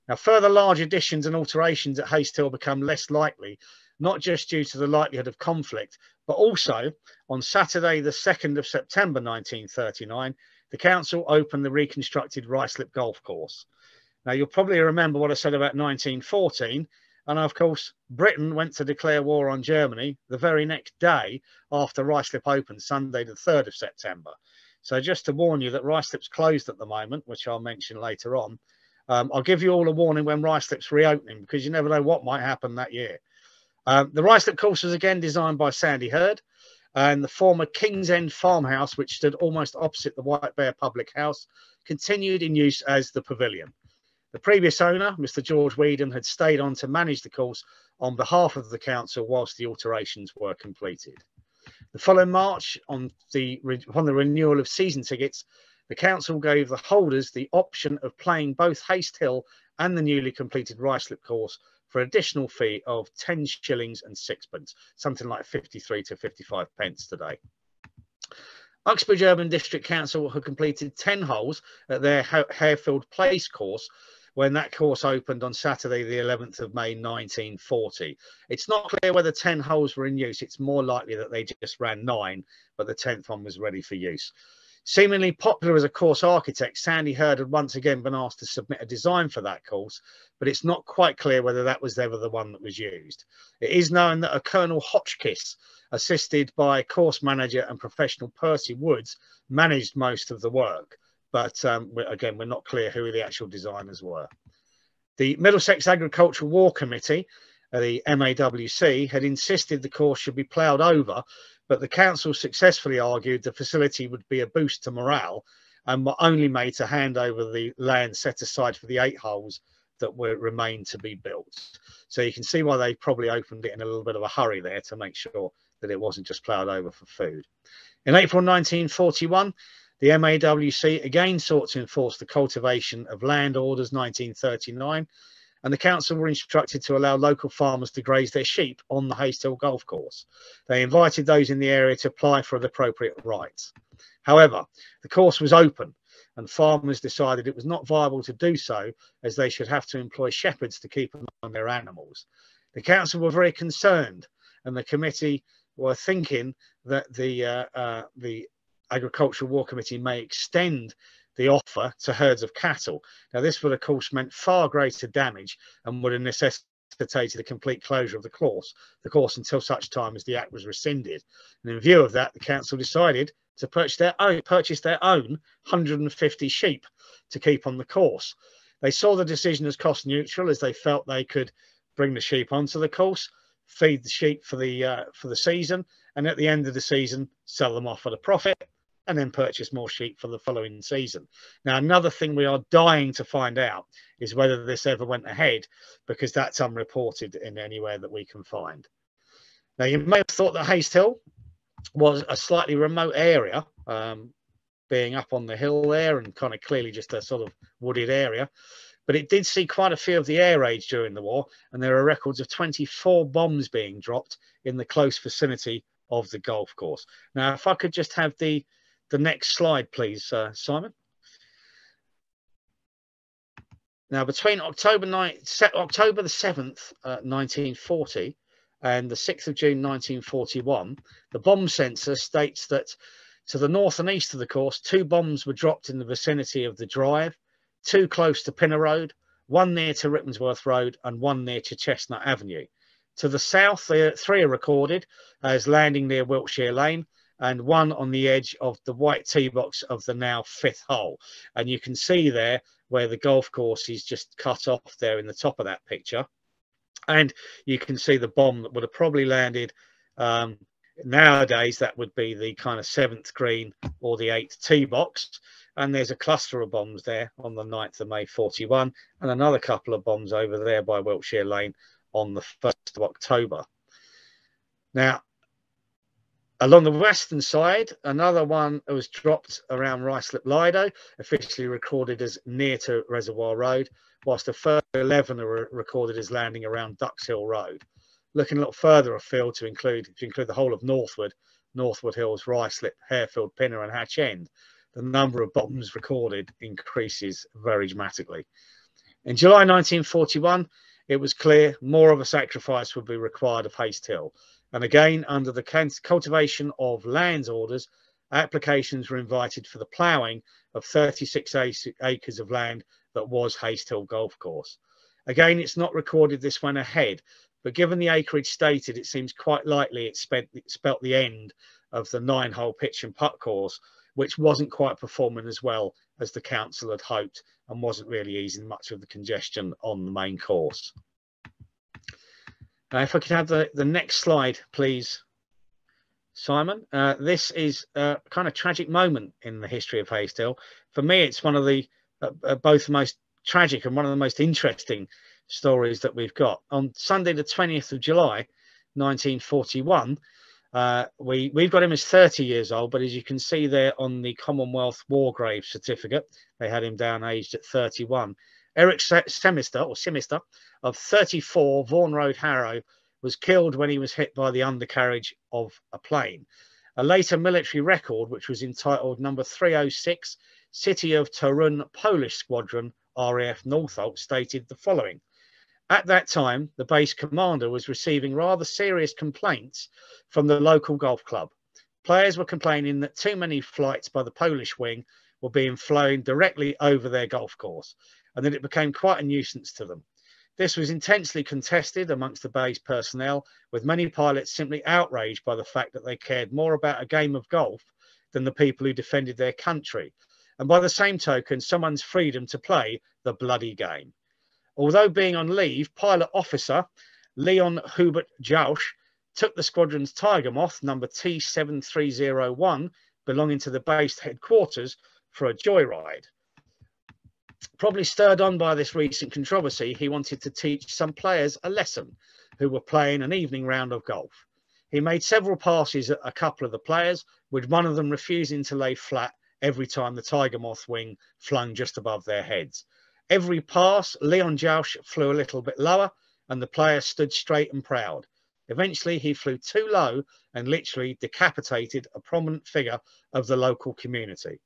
A: Now, further large additions and alterations at Haste Hill become less likely, not just due to the likelihood of conflict, but also on Saturday, the 2nd of September 1939, the council opened the reconstructed Ruislip Golf Course. Now, you'll probably remember what I said about 1914. And of course, Britain went to declare war on Germany the very next day after Ruislip opened, Sunday, the 3rd of September. So, just to warn you that Ruislip's closed at the moment, which I'll mention later on, um, I'll give you all a warning when Ruislip's reopening because you never know what might happen that year. Um, the Ruislip course was again designed by Sandy Herd, and the former King's End farmhouse, which stood almost opposite the White Bear Public House, continued in use as the pavilion. The previous owner, Mr. George Weedham, had stayed on to manage the course on behalf of the council whilst the alterations were completed. The following March, on the, upon the renewal of season tickets, the council gave the holders the option of playing both Haste Hill and the newly completed Ruislip course for an additional fee of 10 shillings and sixpence, something like 53 to 55 pence today. Uxbridge Urban District Council had completed 10 holes at their Harefield Place course when that course opened on Saturday, the 11th of May 1940. It's not clear whether 10 holes were in use. It's more likely that they just ran nine, but the 10th one was ready for use. Seemingly popular as a course architect, Sandy Herd had once again been asked to submit a design for that course, but it's not quite clear whether that was ever the one that was used. It is known that a Colonel Hotchkiss assisted by course manager and professional Percy Woods, managed most of the work. But um, again, we're not clear who the actual designers were. The Middlesex Agricultural War Committee, uh, the MAWC, had insisted the course should be ploughed over, but the council successfully argued the facility would be a boost to morale and were only made to hand over the land set aside for the eight holes that were remain to be built. So you can see why they probably opened it in a little bit of a hurry there to make sure that it wasn't just ploughed over for food. In April 1941, the MAWC again sought to enforce the cultivation of land orders 1939, and the council were instructed to allow local farmers to graze their sheep on the Hastehill golf course. They invited those in the area to apply for the appropriate rights. However, the course was open and farmers decided it was not viable to do so as they should have to employ shepherds to keep on their animals. The council were very concerned and the committee were thinking that the uh, uh, the agricultural war committee may extend the offer to herds of cattle. Now, this would, of course, meant far greater damage and would have necessitated a complete closure of the course, the course until such time as the act was rescinded. And in view of that, the council decided to purchase their own, purchase their own 150 sheep to keep on the course. They saw the decision as cost neutral as they felt they could bring the sheep onto the course feed the sheep for the uh, for the season, and at the end of the season, sell them off at a profit, and then purchase more sheep for the following season. Now, another thing we are dying to find out is whether this ever went ahead, because that's unreported in anywhere that we can find. Now, you may have thought that Hastehill was a slightly remote area, um, being up on the hill there and kind of clearly just a sort of wooded area but it did see quite a few of the air raids during the war, and there are records of 24 bombs being dropped in the close vicinity of the golf course. Now, if I could just have the the next slide, please, uh, Simon. Now, between October 9, October the 7th, uh, 1940, and the 6th of June 1941, the bomb census states that to the north and east of the course, two bombs were dropped in the vicinity of the drive two close to Pinner Road, one near to Rickmansworth Road, and one near to Chestnut Avenue. To the south, three are recorded as landing near Wiltshire Lane and one on the edge of the white tee box of the now fifth hole. And you can see there where the golf course is just cut off there in the top of that picture. And you can see the bomb that would have probably landed um, nowadays. That would be the kind of seventh green or the eighth tee box and there's a cluster of bombs there on the 9th of May 41 and another couple of bombs over there by Wiltshire Lane on the 1st of October. Now, along the western side, another one was dropped around Ruislip Lido, officially recorded as near to Reservoir Road, whilst the further 11 are recorded as landing around Ducks Hill Road. Looking a little further afield to include to include the whole of Northwood, Northwood Hills, Ruislip, Harefield, Pinner and Hatch End, the number of bombs recorded increases very dramatically. In July 1941, it was clear more of a sacrifice would be required of Hastehill. And again, under the cultivation of lands orders, applications were invited for the ploughing of 36 acres of land that was Hastehill Golf Course. Again, it's not recorded this went ahead, but given the acreage stated, it seems quite likely it spelt the end of the nine hole pitch and putt course, which wasn't quite performing as well as the council had hoped and wasn't really easing much of the congestion on the main course. Now, if I could have the, the next slide, please, Simon. Uh, this is a kind of tragic moment in the history of Hastehill. For me, it's one of the uh, uh, both the most tragic and one of the most interesting stories that we've got. On Sunday, the 20th of July, 1941, uh, we, we've got him as 30 years old, but as you can see there on the Commonwealth War Grave certificate, they had him down aged at 31. Eric Semister or Simister of 34 Vaughan Road, Harrow, was killed when he was hit by the undercarriage of a plane. A later military record, which was entitled Number 306, City of Torun Polish Squadron, RAF Northolt, stated the following. At that time, the base commander was receiving rather serious complaints from the local golf club. Players were complaining that too many flights by the Polish wing were being flown directly over their golf course and that it became quite a nuisance to them. This was intensely contested amongst the base personnel, with many pilots simply outraged by the fact that they cared more about a game of golf than the people who defended their country, and by the same token, someone's freedom to play the bloody game. Although being on leave, pilot officer Leon Hubert Jausch took the squadron's Tiger Moth number T7301, belonging to the base headquarters, for a joyride. Probably stirred on by this recent controversy, he wanted to teach some players a lesson who were playing an evening round of golf. He made several passes at a couple of the players, with one of them refusing to lay flat every time the Tiger Moth wing flung just above their heads. Every pass, Leon Jausch flew a little bit lower, and the player stood straight and proud. Eventually, he flew too low and literally decapitated a prominent figure of the local community.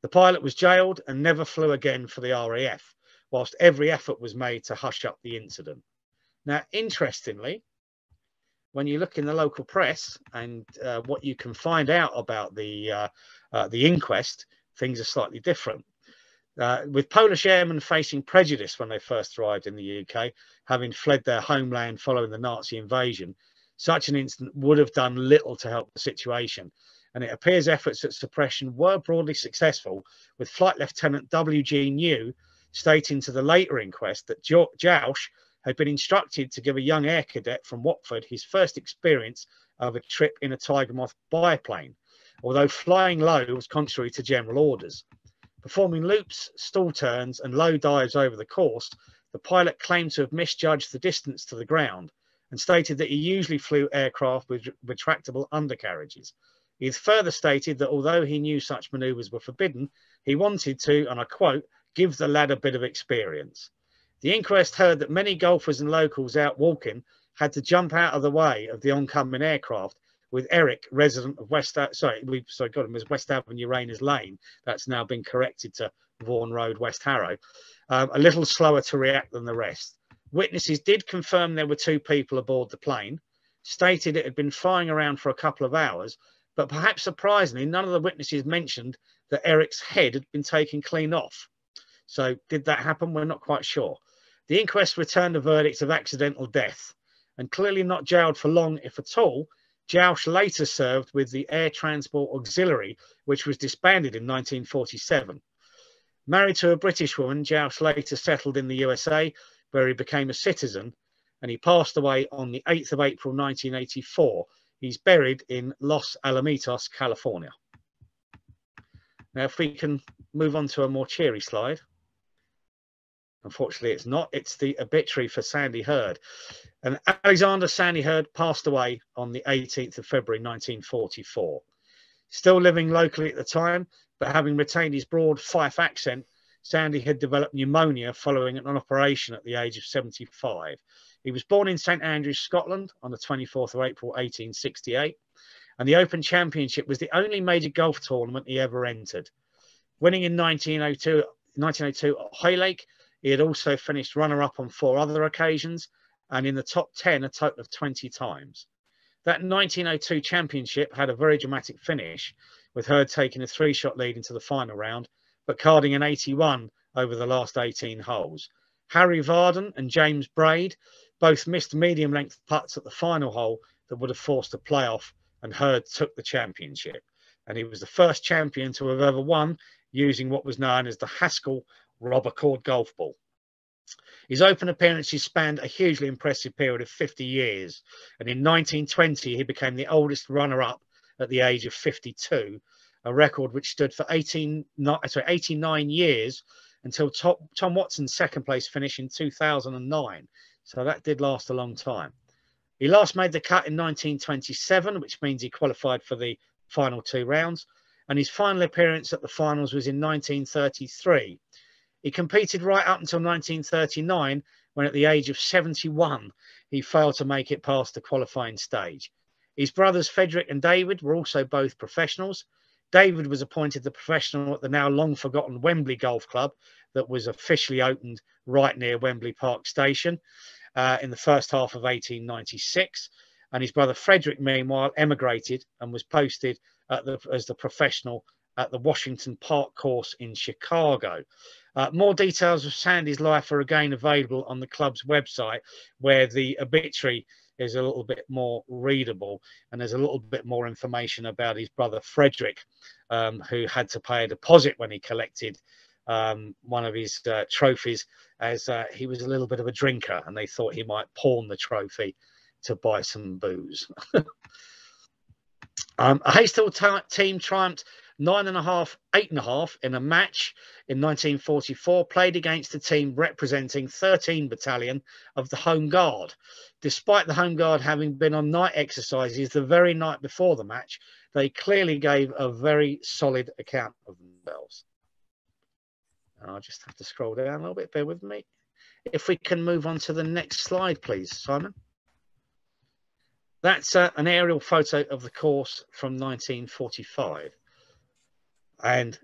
A: The pilot was jailed and never flew again for the RAF, whilst every effort was made to hush up the incident. Now, interestingly, when you look in the local press and uh, what you can find out about the uh, uh, the inquest, things are slightly different. Uh, with Polish airmen facing prejudice when they first arrived in the UK, having fled their homeland following the Nazi invasion, such an incident would have done little to help the situation and it appears efforts at suppression were broadly successful, with Flight Lieutenant W.G. New stating to the later inquest that Jausch had been instructed to give a young air cadet from Watford his first experience of a trip in a Tiger Moth biplane, although flying low was contrary to general orders. Performing loops, stall turns, and low dives over the course, the pilot claimed to have misjudged the distance to the ground and stated that he usually flew aircraft with retractable undercarriages. He further stated that although he knew such manoeuvres were forbidden, he wanted to, and I quote, give the lad a bit of experience. The inquest heard that many golfers and locals out walking had to jump out of the way of the oncoming aircraft, with Eric, resident of West, sorry, we sorry, got him as West Avenue, Rayners Lane. That's now been corrected to Vaughan Road, West Harrow. Um, a little slower to react than the rest. Witnesses did confirm there were two people aboard the plane, stated it had been flying around for a couple of hours, but perhaps surprisingly, none of the witnesses mentioned that Eric's head had been taken clean off. So, did that happen? We're not quite sure. The inquest returned a verdict of accidental death, and clearly not jailed for long, if at all. Jausch later served with the Air Transport Auxiliary, which was disbanded in 1947. Married to a British woman, Jausch later settled in the USA, where he became a citizen, and he passed away on the 8th of April 1984 He's buried in Los Alamitos, California. Now, if we can move on to a more cheery slide. Unfortunately, it's not. It's the obituary for Sandy Herd. And Alexander Sandy Herd passed away on the 18th of February 1944. Still living locally at the time, but having retained his broad Fife accent, Sandy had developed pneumonia following an operation at the age of 75. He was born in St Andrews, Scotland on the 24th of April 1868, and the Open Championship was the only major golf tournament he ever entered. Winning in 1902, 1902 at Hoylake, he had also finished runner up on four other occasions and in the top 10 a total of 20 times. That 1902 championship had a very dramatic finish, with Herd taking a three shot lead into the final round, but carding an 81 over the last 18 holes. Harry Vardon and James Braid both missed medium length putts at the final hole that would have forced a playoff, and Herd took the championship. And he was the first champion to have ever won using what was known as the Haskell rubber cord golf ball. His open appearances spanned a hugely impressive period of 50 years, and in 1920 he became the oldest runner-up at the age of 52, a record which stood for 18, sorry, 89 years until Tom Watson's second place finish in 2009, so that did last a long time. He last made the cut in 1927, which means he qualified for the final two rounds. And his final appearance at the finals was in 1933. He competed right up until 1939 when at the age of 71 he failed to make it past the qualifying stage. His brothers Frederick and David were also both professionals. David was appointed the professional at the now long forgotten Wembley Golf Club that was officially opened right near Wembley Park Station uh, in the first half of 1896. And his brother Frederick, meanwhile, emigrated and was posted the, as the professional at the Washington Park course in Chicago. Uh, more details of Sandy's life are again available on the club's website, where the obituary is a little bit more readable and there's a little bit more information about his brother Frederick, um, who had to pay a deposit when he collected um, one of his uh, trophies, as uh, he was a little bit of a drinker and they thought he might pawn the trophy to buy some booze. um, a Hastehill team triumphed nine and a half, eight and a half in a match in 1944, played against a team representing 13 Battalion of the Home Guard. Despite the Home Guard having been on night exercises the very night before the match, they clearly gave a very solid account of themselves. I'll just have to scroll down a little bit, bear with me. If we can move on to the next slide, please, Simon. That's uh, an aerial photo of the course from 1945. And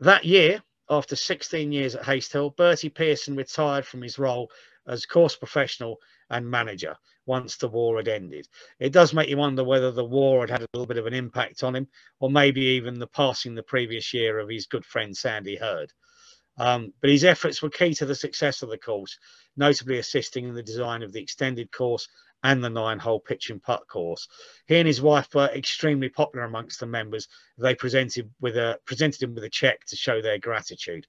A: that year, after 16 years at Hastehill, Bertie Pearson retired from his role as course professional and manager once the war had ended. It does make you wonder whether the war had had a little bit of an impact on him, or maybe even the passing the previous year of his good friend Sandy Herd. Um, but his efforts were key to the success of the course, notably assisting in the design of the extended course and the nine hole pitch and putt course. He and his wife were extremely popular amongst the members. They presented with a presented him with a check to show their gratitude.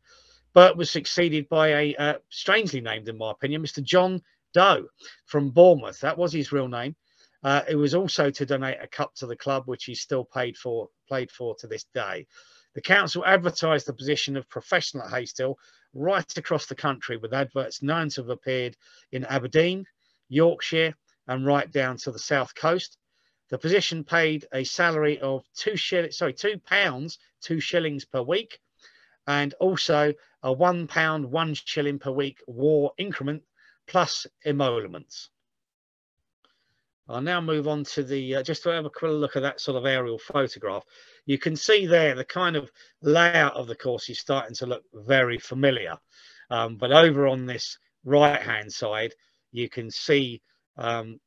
A: Bert was succeeded by a uh, strangely named, in my opinion, Mr. John Doe from Bournemouth. That was his real name. Uh, it was also to donate a cup to the club, which he's still paid for, played for to this day. The council advertised the position of professional at Hastehill right across the country, with adverts known to have appeared in Aberdeen, Yorkshire, and right down to the south coast. The position paid a salary of two shillings, sorry, two pounds, two shillings per week, and also a one pound, one shilling per week war increment plus emoluments. I'll now move on to the, uh, just to have a quick look at that sort of aerial photograph. You can see there the kind of layout of the course is starting to look very familiar. Um, but over on this right hand side, you can see um,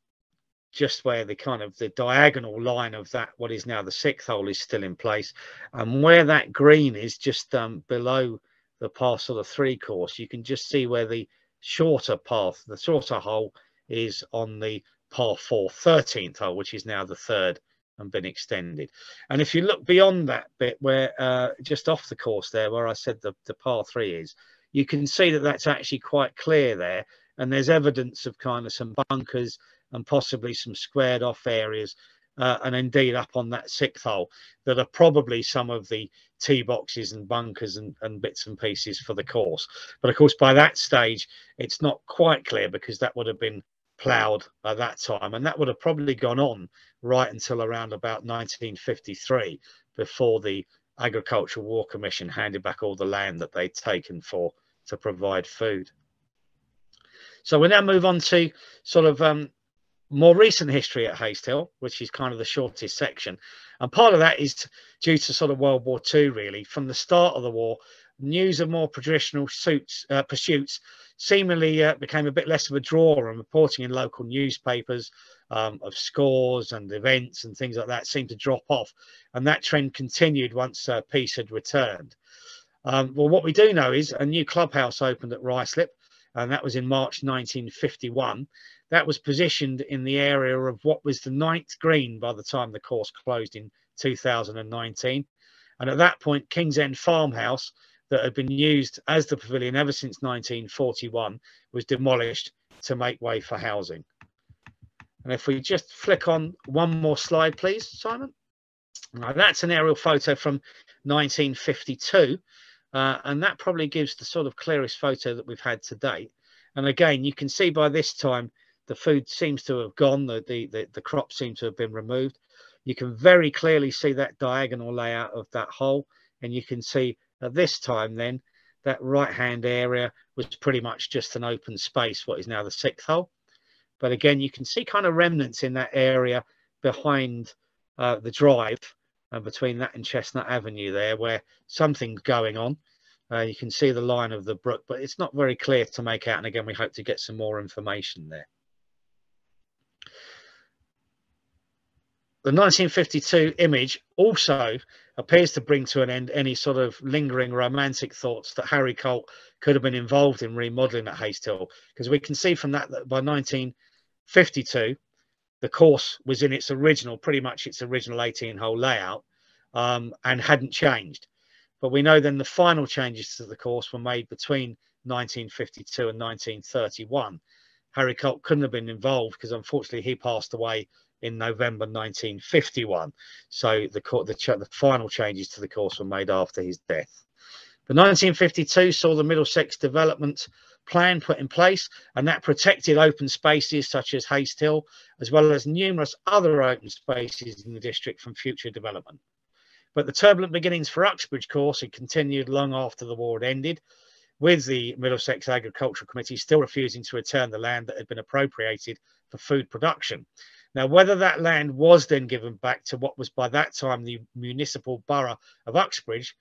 A: just where the kind of the diagonal line of that what is now the sixth hole is still in place and where that green is just um, below the sort of three course you can just see where the shorter path the shorter hole is on the par 4 13th hole which is now the third and been extended. And if you look beyond that bit where uh, just off the course there where i said the, the par 3 is you can see that that's actually quite clear there. And there's evidence of kind of some bunkers and possibly some squared off areas uh, and indeed up on that sixth hole that are probably some of the tee boxes and bunkers and, and bits and pieces for the course. But of course by that stage it's not quite clear because that would have been ploughed at that time and that would have probably gone on right until around about 1953 before the agricultural war commission handed back all the land that they'd taken for to provide food so we now move on to sort of um, more recent history at Hastehill, which is kind of the shortest section. And part of that is due to sort of World War II, really. From the start of the war, news of more traditional suits, uh, pursuits seemingly uh, became a bit less of a draw and reporting in local newspapers um, of scores and events and things like that seemed to drop off. And that trend continued once uh, peace had returned. Um, well, what we do know is a new clubhouse opened at Ruislip and that was in March 1951. That was positioned in the area of what was the ninth green by the time the course closed in 2019. And at that point, King's End Farmhouse, that had been used as the pavilion ever since 1941, was demolished to make way for housing. And if we just flick on one more slide, please, Simon. Now, that's an aerial photo from 1952. Uh, and that probably gives the sort of clearest photo that we've had to date. And again, you can see by this time the food seems to have gone, the, the, the, the crop seems to have been removed. You can very clearly see that diagonal layout of that hole. And you can see at this time then that right hand area was pretty much just an open space, what is now the sixth hole. But again, you can see kind of remnants in that area behind uh, the drive and uh, between that and Chestnut Avenue there, where something's going on. Uh, you can see the line of the brook, but it's not very clear to make out. And again, we hope to get some more information there. The 1952 image also appears to bring to an end any sort of lingering romantic thoughts that Harry Colt could have been involved in remodelling at Hastehill, because we can see from that that by 1952, the course was in its original, pretty much its original 18 hole layout um, and hadn't changed. But we know then the final changes to the course were made between 1952 and 1931. Harry Colt couldn't have been involved because unfortunately he passed away in November 1951. So the, the, the final changes to the course were made after his death. The 1952 saw the Middlesex Development Plan put in place, and that protected open spaces such as Hastehill, as well as numerous other open spaces in the district from future development. But the turbulent beginnings for Uxbridge course had continued long after the war had ended, with the Middlesex Agricultural Committee still refusing to return the land that had been appropriated for food production. Now, whether that land was then given back to what was by that time the municipal borough of Uxbridge,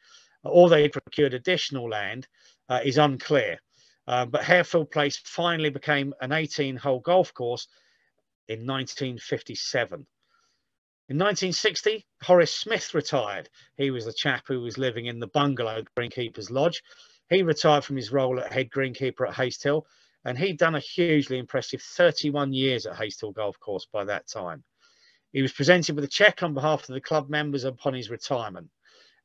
A: or they procured additional land, uh, is unclear. Uh, but Harefield Place finally became an 18 hole golf course in 1957. In 1960, Horace Smith retired. He was the chap who was living in the bungalow Greenkeeper's Lodge. He retired from his role at head greenkeeper at Hastehill, and he'd done a hugely impressive 31 years at Hastehill Golf Course by that time. He was presented with a cheque on behalf of the club members upon his retirement.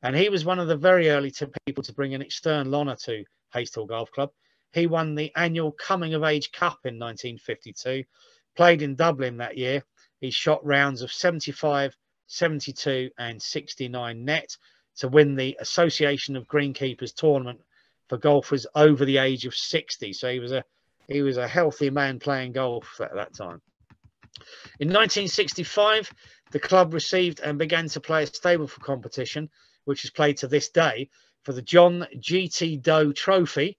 A: And he was one of the very early people to bring an external honour to Hastehill Golf Club. He won the annual Coming of Age Cup in 1952, played in Dublin that year, he shot rounds of 75, 72, and 69 net to win the Association of Greenkeepers tournament for golfers over the age of 60. So he was a he was a healthy man playing golf at that time. In 1965, the club received and began to play a Stableford competition, which is played to this day for the John G.T. Doe Trophy.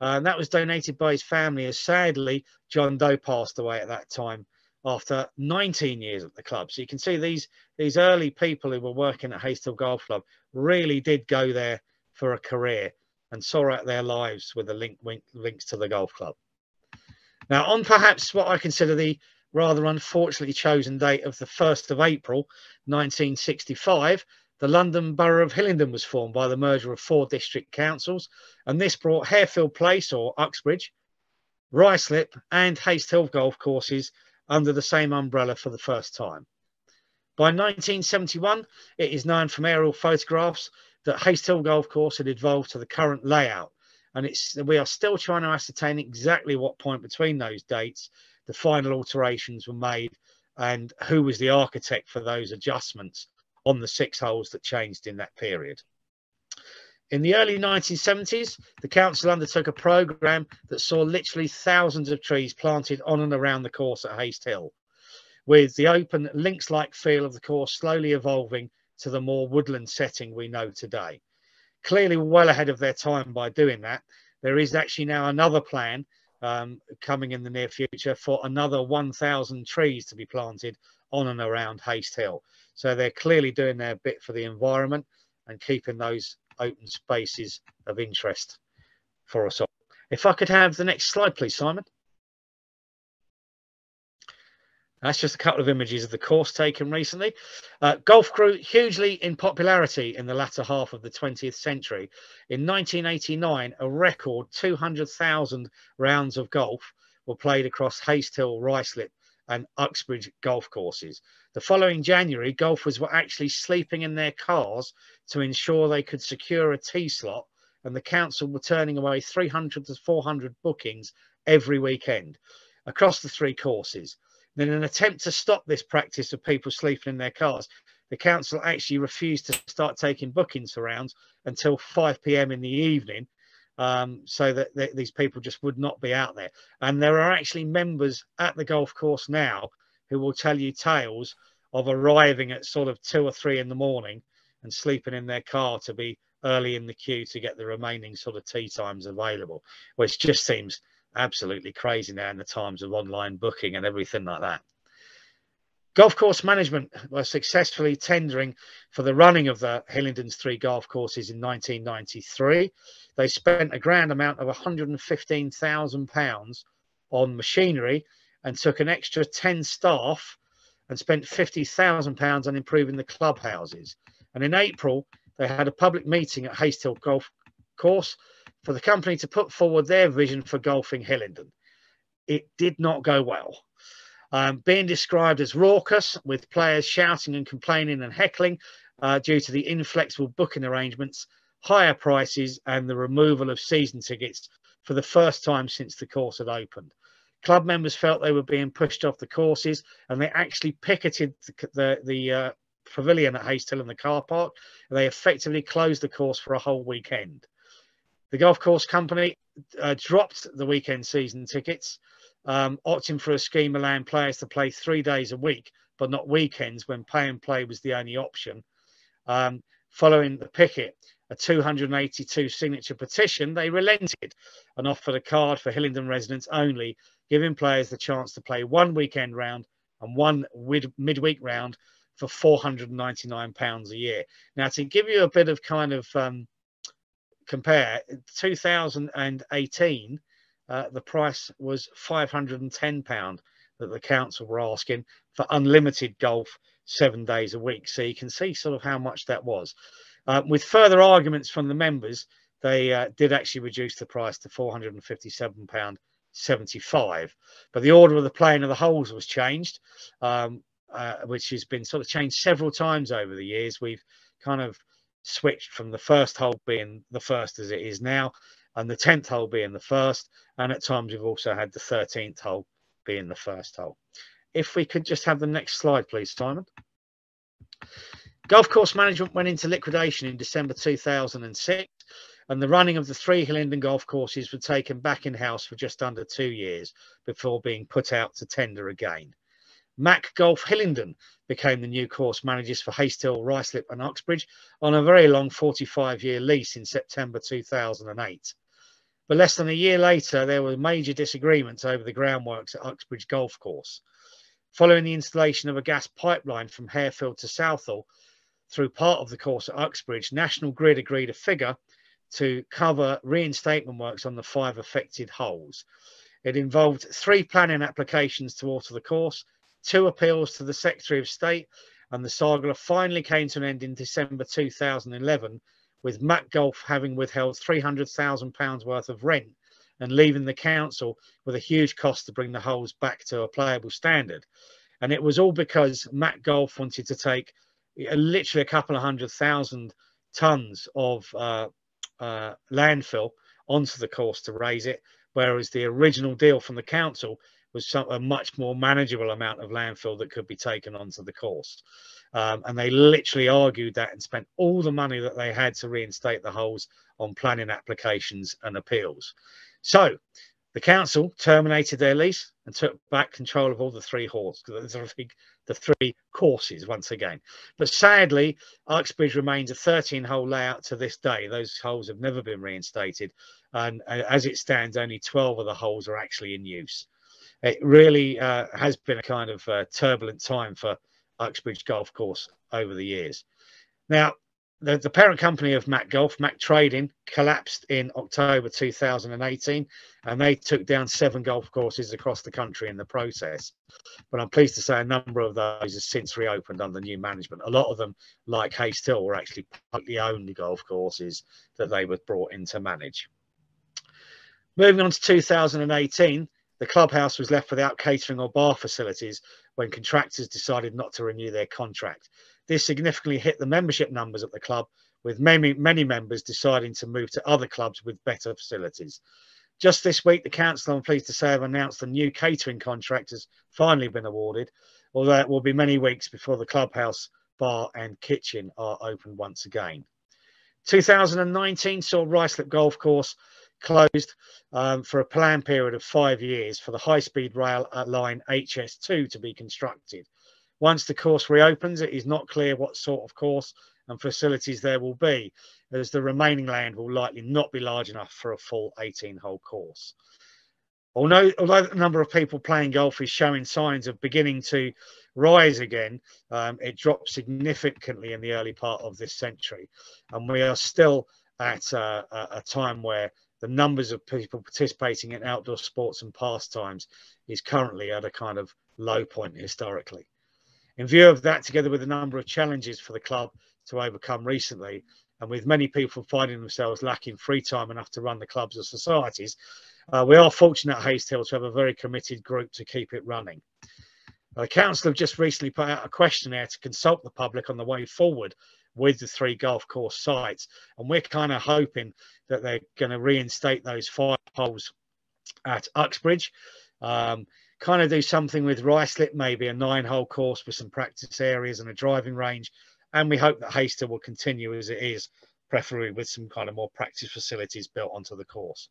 A: Uh, and that was donated by his family, as sadly, John Doe passed away at that time after 19 years at the club. So you can see these these early people who were working at Hastehill Golf Club really did go there for a career and saw out their lives with the link, link, links to the golf club. Now, on perhaps what I consider the rather unfortunately chosen date of the 1st of April 1965, the London Borough of Hillingdon was formed by the merger of four district councils, and this brought Harefield Place or Uxbridge, Ruislip, and Haste Hill golf courses under the same umbrella for the first time. By 1971, it is known from aerial photographs that Haste Hill Golf Course had evolved to the current layout. And it's we are still trying to ascertain exactly what point between those dates the final alterations were made and who was the architect for those adjustments on the six holes that changed in that period. In the early 1970s, the council undertook a programme that saw literally thousands of trees planted on and around the course at Haste Hill, with the open links-like feel of the course slowly evolving to the more woodland setting we know today. Clearly well ahead of their time by doing that. There is actually now another plan um, coming in the near future for another 1,000 trees to be planted on and around Hastehill. So they're clearly doing their bit for the environment and keeping those open spaces of interest for us all. If I could have the next slide, please, Simon. That's just a couple of images of the course taken recently. Uh, golf grew hugely in popularity in the latter half of the 20th century. In 1989, a record 200,000 rounds of golf were played across Hastehill, Ruislip, and Uxbridge golf courses. The following January, golfers were actually sleeping in their cars to ensure they could secure a tee slot, and the council were turning away 300 to 400 bookings every weekend across the three courses. In an attempt to stop this practice of people sleeping in their cars, the council actually refused to start taking bookings around until 5 p.m. in the evening um, so that th these people just would not be out there. And there are actually members at the golf course now who will tell you tales of arriving at sort of two or three in the morning and sleeping in their car to be early in the queue to get the remaining sort of tee times available, which just seems absolutely crazy now in the times of online booking and everything like that. Golf course management were successfully tendering for the running of the Hillingdon's three golf courses in 1993. They spent a grand amount of £115,000 on machinery and took an extra 10 staff and spent £50,000 on improving the clubhouses. And in April, they had a public meeting at Hastehill Golf Course for the company to put forward their vision for golfing Hillingdon. It did not go well. Um, being described as raucous, with players shouting and complaining and heckling uh, due to the inflexible booking arrangements, higher prices, and the removal of season tickets for the first time since the course had opened. Club members felt they were being pushed off the courses, and they actually picketed the, the, the uh, pavilion at Hastehill in the car park. They effectively closed the course for a whole weekend. The golf course company uh, dropped the weekend season tickets, um, opting for a scheme allowing players to play three days a week, but not weekends when pay and play was the only option. Um, following the picket, a 282 signature petition, they relented and offered a card for Hillingdon residents only, giving players the chance to play one weekend round and one mid- midweek round for 499 pounds a year. Now, to give you a bit of kind of um, compare 2018 uh, the price was 510 pound that the council were asking for unlimited golf seven days a week. So you can see sort of how much that was. Uh, with further arguments from the members they uh, did actually reduce the price to 457 pound 75 but the order of the playing of the holes was changed um, uh, which has been sort of changed several times over the years. We've kind of switched from the first hole being the first as it is now, and the 10th hole being the first. And at times we've also had the 13th hole being the first hole. If we could just have the next slide, please, Simon. Golf course management went into liquidation in December 2006, and the running of the three Hillingdon golf courses were taken back in house for just under two years before being put out to tender again. Mac Golf Hillingdon became the new course managers for Hastehill, Ruislip and Uxbridge on a very long 45 year lease in September 2008. But less than a year later, there were major disagreements over the groundworks at Uxbridge Golf Course. Following the installation of a gas pipeline from Harefield to Southall through part of the course at Uxbridge, National Grid agreed a figure to cover reinstatement works on the five affected holes. It involved three planning applications to alter the course, two appeals to the Secretary of State, and the saga finally came to an end in December 2011, with Mac Golf having withheld £300,000 worth of rent and leaving the council with a huge cost to bring the holes back to a playable standard. And it was all because Mac Golf wanted to take literally a couple of hundred thousand tons of uh, uh, landfill onto the course to raise it, whereas the original deal from the council was some, a much more manageable amount of landfill that could be taken onto the course. Um, and they literally argued that and spent all the money that they had to reinstate the holes on planning applications and appeals. So the council terminated their lease and took back control of all the three halls, the three courses once again. But sadly, Uxbridge remains a 13 hole layout to this day. Those holes have never been reinstated. And as it stands, only 12 of the holes are actually in use it really uh, has been a kind of uh, turbulent time for Uxbridge Golf Course over the years. Now, the, the, parent company of Mac Golf, Mac Trading, collapsed in October 2018, and they took down seven golf courses across the country in the process. But I'm pleased to say a number of those have since reopened under new management. A lot of them, like Hastehill, were actually publicly owned golf courses that they were brought in to manage. Moving on to 2018, the clubhouse was left without catering or bar facilities when contractors decided not to renew their contract. This significantly hit the membership numbers at the club, with many, many members deciding to move to other clubs with better facilities. Just this week, the council, I'm pleased to say, have announced the new catering contract has finally been awarded, although it will be many weeks before the clubhouse, bar and kitchen are open once again. 2019 saw Ruislip Golf Course closed um, for a planned period of five years for the high-speed rail line HS2 to be constructed. Once the course reopens, it is not clear what sort of course and facilities there will be, as the remaining land will likely not be large enough for a full 18 hole course. Although, although the number of people playing golf is showing signs of beginning to rise again, um, it dropped significantly in the early part of this century. And we are still at uh, a time where the numbers of people participating in outdoor sports and pastimes is currently at a kind of low point historically. In view of that, together with a number of challenges for the club to overcome recently, and with many people finding themselves lacking free time enough to run the clubs or societies, uh, we are fortunate at Hastehill to have a very committed group to keep it running. The council have just recently put out a questionnaire to consult the public on the way forward with the three golf course sites, and we're kind of hoping that they're going to reinstate those five holes at Uxbridge. Um, kind of do something with Ruislip, maybe a nine hole course with some practice areas and a driving range. And we hope that Hastehill will continue as it is, preferably with some kind of more practice facilities built onto the course.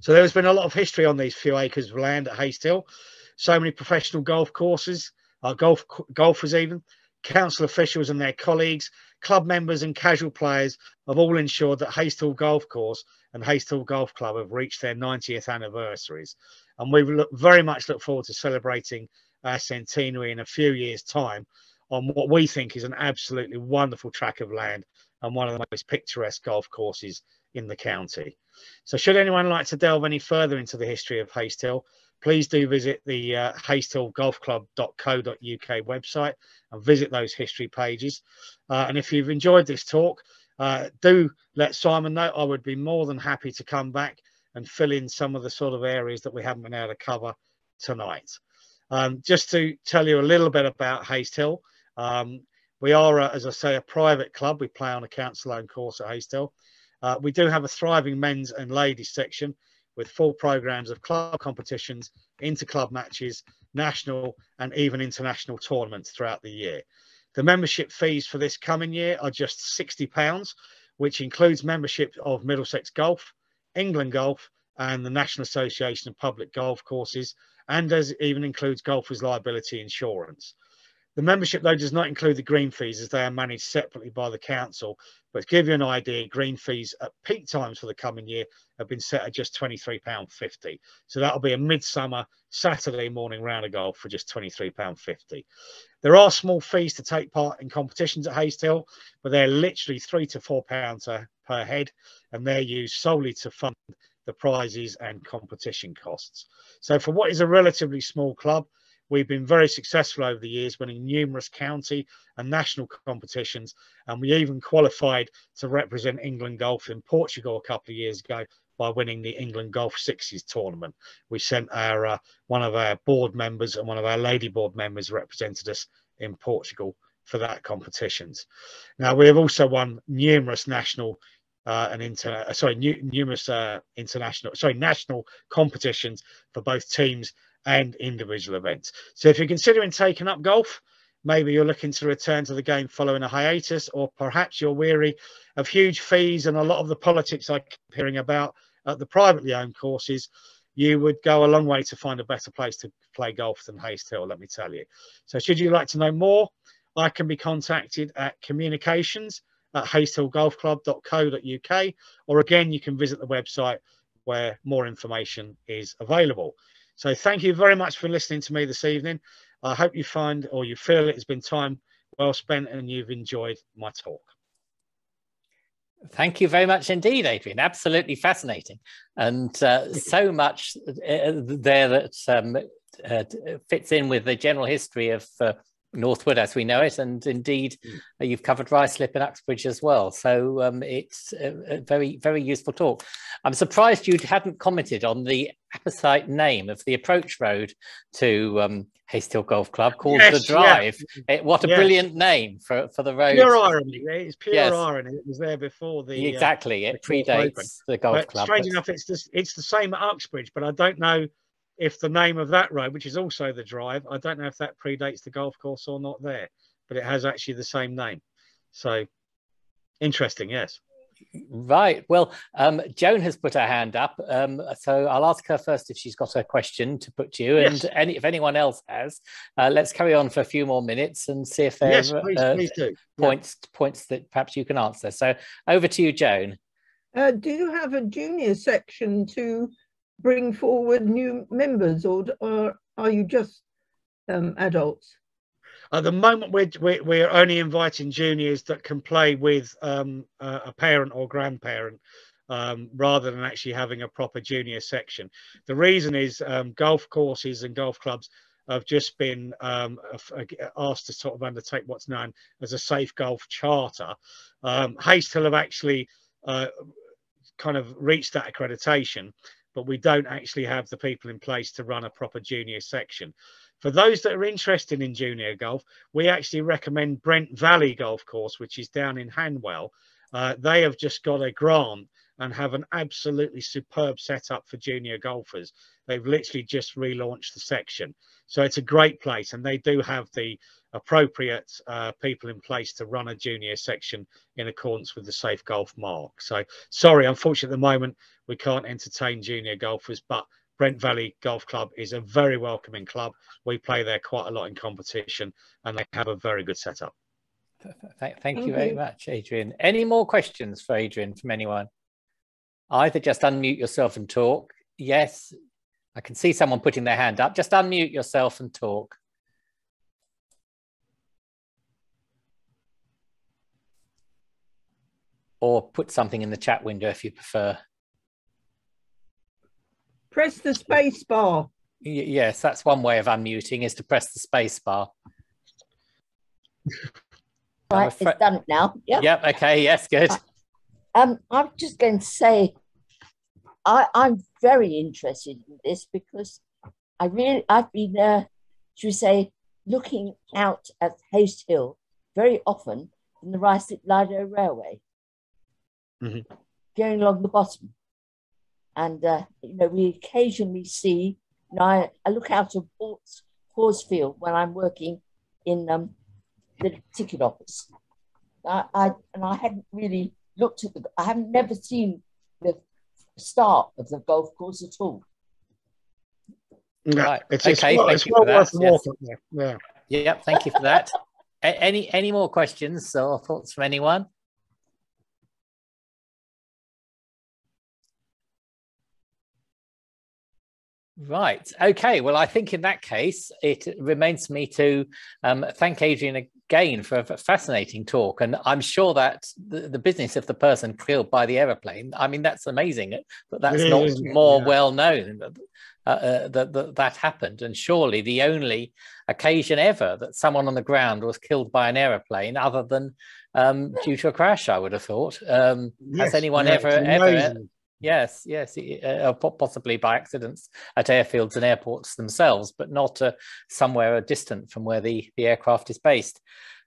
A: So there's been a lot of history on these few acres of land at Hastehill. So many professional golf courses, uh, golf golfers even, council officials and their colleagues, club members and casual players have all ensured that Hastehill Golf Course and Hastehill Golf Club have reached their 90th anniversaries. And we look, very much look forward to celebrating our centenary in a few years' time on what we think is an absolutely wonderful track of land and one of the most picturesque golf courses in the county. So should anyone like to delve any further into the history of Hastehill, please do visit the uh, hastehillgolfclub.co.uk website and visit those history pages. Uh, and if you've enjoyed this talk, uh, do let Simon know. I would be more than happy to come back and fill in some of the sort of areas that we haven't been able to cover tonight. Um, just to tell you a little bit about Hastehill, um, we are, uh, as I say, a private club. We play on a council-owned course at Hastehill. Uh, we do have a thriving men's and ladies section with full programs of club competitions, inter-club matches, national and even international tournaments throughout the year. The membership fees for this coming year are just £60, which includes membership of Middlesex Golf, England Golf, and the National Association of Public Golf Courses, and as even includes golfers' liability insurance. The membership, though, does not include the green fees as they are managed separately by the council. But to give you an idea, green fees at peak times for the coming year have been set at just £23.50. So that'll be a midsummer Saturday morning round of golf for just £23.50. There are small fees to take part in competitions at Hastehill, but they're literally three to four pounds per head, and they're used solely to fund the prizes and competition costs. So for what is a relatively small club, We've been very successful over the years, winning numerous county and national competitions, and we even qualified to represent England Golf in Portugal a couple of years ago by winning the England Golf Sixes tournament. We sent our uh, one of our board members and one of our lady board members represented us in Portugal for that competitions. Now we have also won numerous national uh, and inter uh, sorry numerous uh, international sorry national competitions for both teams and individual events. So if you're considering taking up golf, maybe you're looking to return to the game following a hiatus, or perhaps you're weary of huge fees and a lot of the politics I keep hearing about at the privately owned courses, you would go a long way to find a better place to play golf than Hastehill, let me tell you. So should you like to know more, I can be contacted at communications at hastehillgolfclub.co.uk, or again, you can visit the website where more information is available. So thank you very much for listening to me this evening. I hope you find or you feel it has been time well spent and you've enjoyed my talk.
B: Thank you very much indeed, Adrian. Absolutely fascinating, and uh, so much uh, there that um, uh, fits in with the general history of uh, Northwood as we know it, and indeed mm. uh, you've covered Ruislip and Uxbridge as well. So um, it's a, a, very, very useful talk. I'm surprised you hadn't commented on the apposite name of the approach road to um, Hastehill Golf Club called yes, the Drive. Yeah. It, what a yes. brilliant name for, for the road.
A: Pure irony. It's pure yes. irony. It was there before the
B: uh, exactly. Uh, it predates the golf
A: but
B: club.
A: Strange but... enough, it's it's the same at Uxbridge, but I don't know if the name of that road, which is also the drive, I don't know if that predates the golf course or not there, but it has actually the same name. So interesting, yes.
B: Right. Well, um, Joan has put her hand up, um, so I'll ask her first if she's got a question to put to you, yes. and any, if anyone else has, uh, let's carry on for a few more minutes and see if there yes,
A: please, uh, please
B: points yeah. points that perhaps you can answer. So over to you, Joan.
C: Uh, do you have a junior section to bring forward new members, or, or are you just um, adults?
A: At the moment, we're, we're, only inviting juniors that can play with um, a parent or grandparent. Um, rather than actually having a proper junior section. The reason is um, golf courses and golf clubs have just been um, asked to sort of undertake what's known as a safe golf charter. Um, Hastehill have actually uh, kind of reached that accreditation, but we don't actually have the people in place to run a proper junior section. For those that are interested in junior golf, we actually recommend Brent Valley Golf Course, which is down in Hanwell. Uh, they have just got a grant and have an absolutely superb setup for junior golfers. They've literally just relaunched the section. So it's a great place and they do have the appropriate uh, people in place to run a junior section in accordance with the Safe Golf mark. So sorry, unfortunately at the moment we can't entertain junior golfers, but Brent Valley Golf Club is a very welcoming club. We play there quite a lot in competition and they have a very good setup.
B: Thank, thank you very much, Adrian. Any more questions for Adrian from anyone? Either just unmute yourself and talk. Yes, I can see someone putting their hand up. Just unmute yourself and talk. Or put something in the chat window if you prefer.
C: Press the space bar.
B: Y yes, that's one way of unmuting is to press the space bar.
D: Right, it's done now.
B: Yep. Yep. Okay. Yes. Good.
D: Um, I'm just going to say, I, I'm very interested in this because I really I've been there, uh, should we say, looking out at Hastehill very often from the Ruislip Lido Railway, mm-hmm. going along the bottom. And, uh, you know, we occasionally see, you know, I, I look out of Ports, Horsfield when I'm working in um, the ticket office. I, I, and I hadn't really looked at the, I haven't never seen the start of the golf course at all.
B: Yeah, right. It's, okay, well, thank you well for that. Yes. Yeah. Yep, thank you for that. any any more questions or thoughts from anyone? Right. Okay. Well, I think in that case, it remains me to um, thank Adrian again for a fascinating talk. And I'm sure that the, the, business of the person killed by the aeroplane, I mean, that's amazing, but that's not more yeah. well known uh, uh, that, that that happened. And surely the only occasion ever that someone on the ground was killed by an aeroplane, other than um, due to a crash, I would have thought. Um, yes, has anyone yeah, ever ever Yes, yes, uh, possibly by accidents at airfields and airports themselves, but not uh, somewhere distant from where the, the aircraft is based.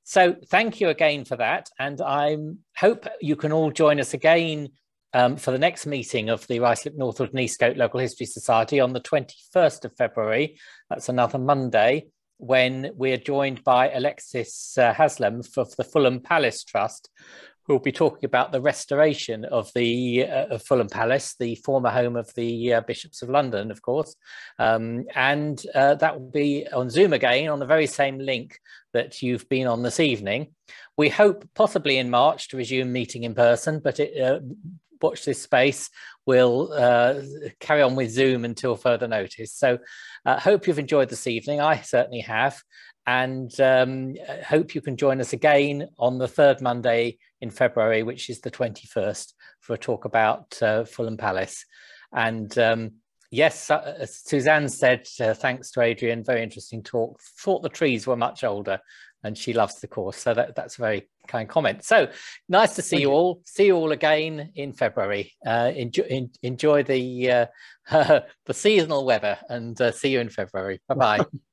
B: So thank you again for that. And I hope you can all join us again um, for the next meeting of the Ruislip Northwood and Eastcote Local History Society on the 21st of February. That's another Monday when we're joined by Alexis uh, Haslam of the Fulham Palace Trust, will be talking about the restoration of the uh, of Fulham Palace, the former home of the uh, Bishops of London, of course. Um, and uh, that will be on Zoom again on the very same link that you've been on this evening. We hope possibly in March to resume meeting in person, but it, uh, watch this space. We'll uh, carry on with Zoom until further notice. So uh, hope you've enjoyed this evening. I certainly have and um, hope you can join us again on the third Monday in February, which is the 21st, for a talk about uh, Fulham Palace. And um, yes, uh, Suzanne said, uh, thanks to Adrian, very interesting talk. Thought the trees were much older and she loves the course. So that, that's a very kind comment. So nice to see you, you, all. See you all again in February. Uh, enjoy, in, enjoy the, uh, the seasonal weather and uh, see you in February. Bye-bye.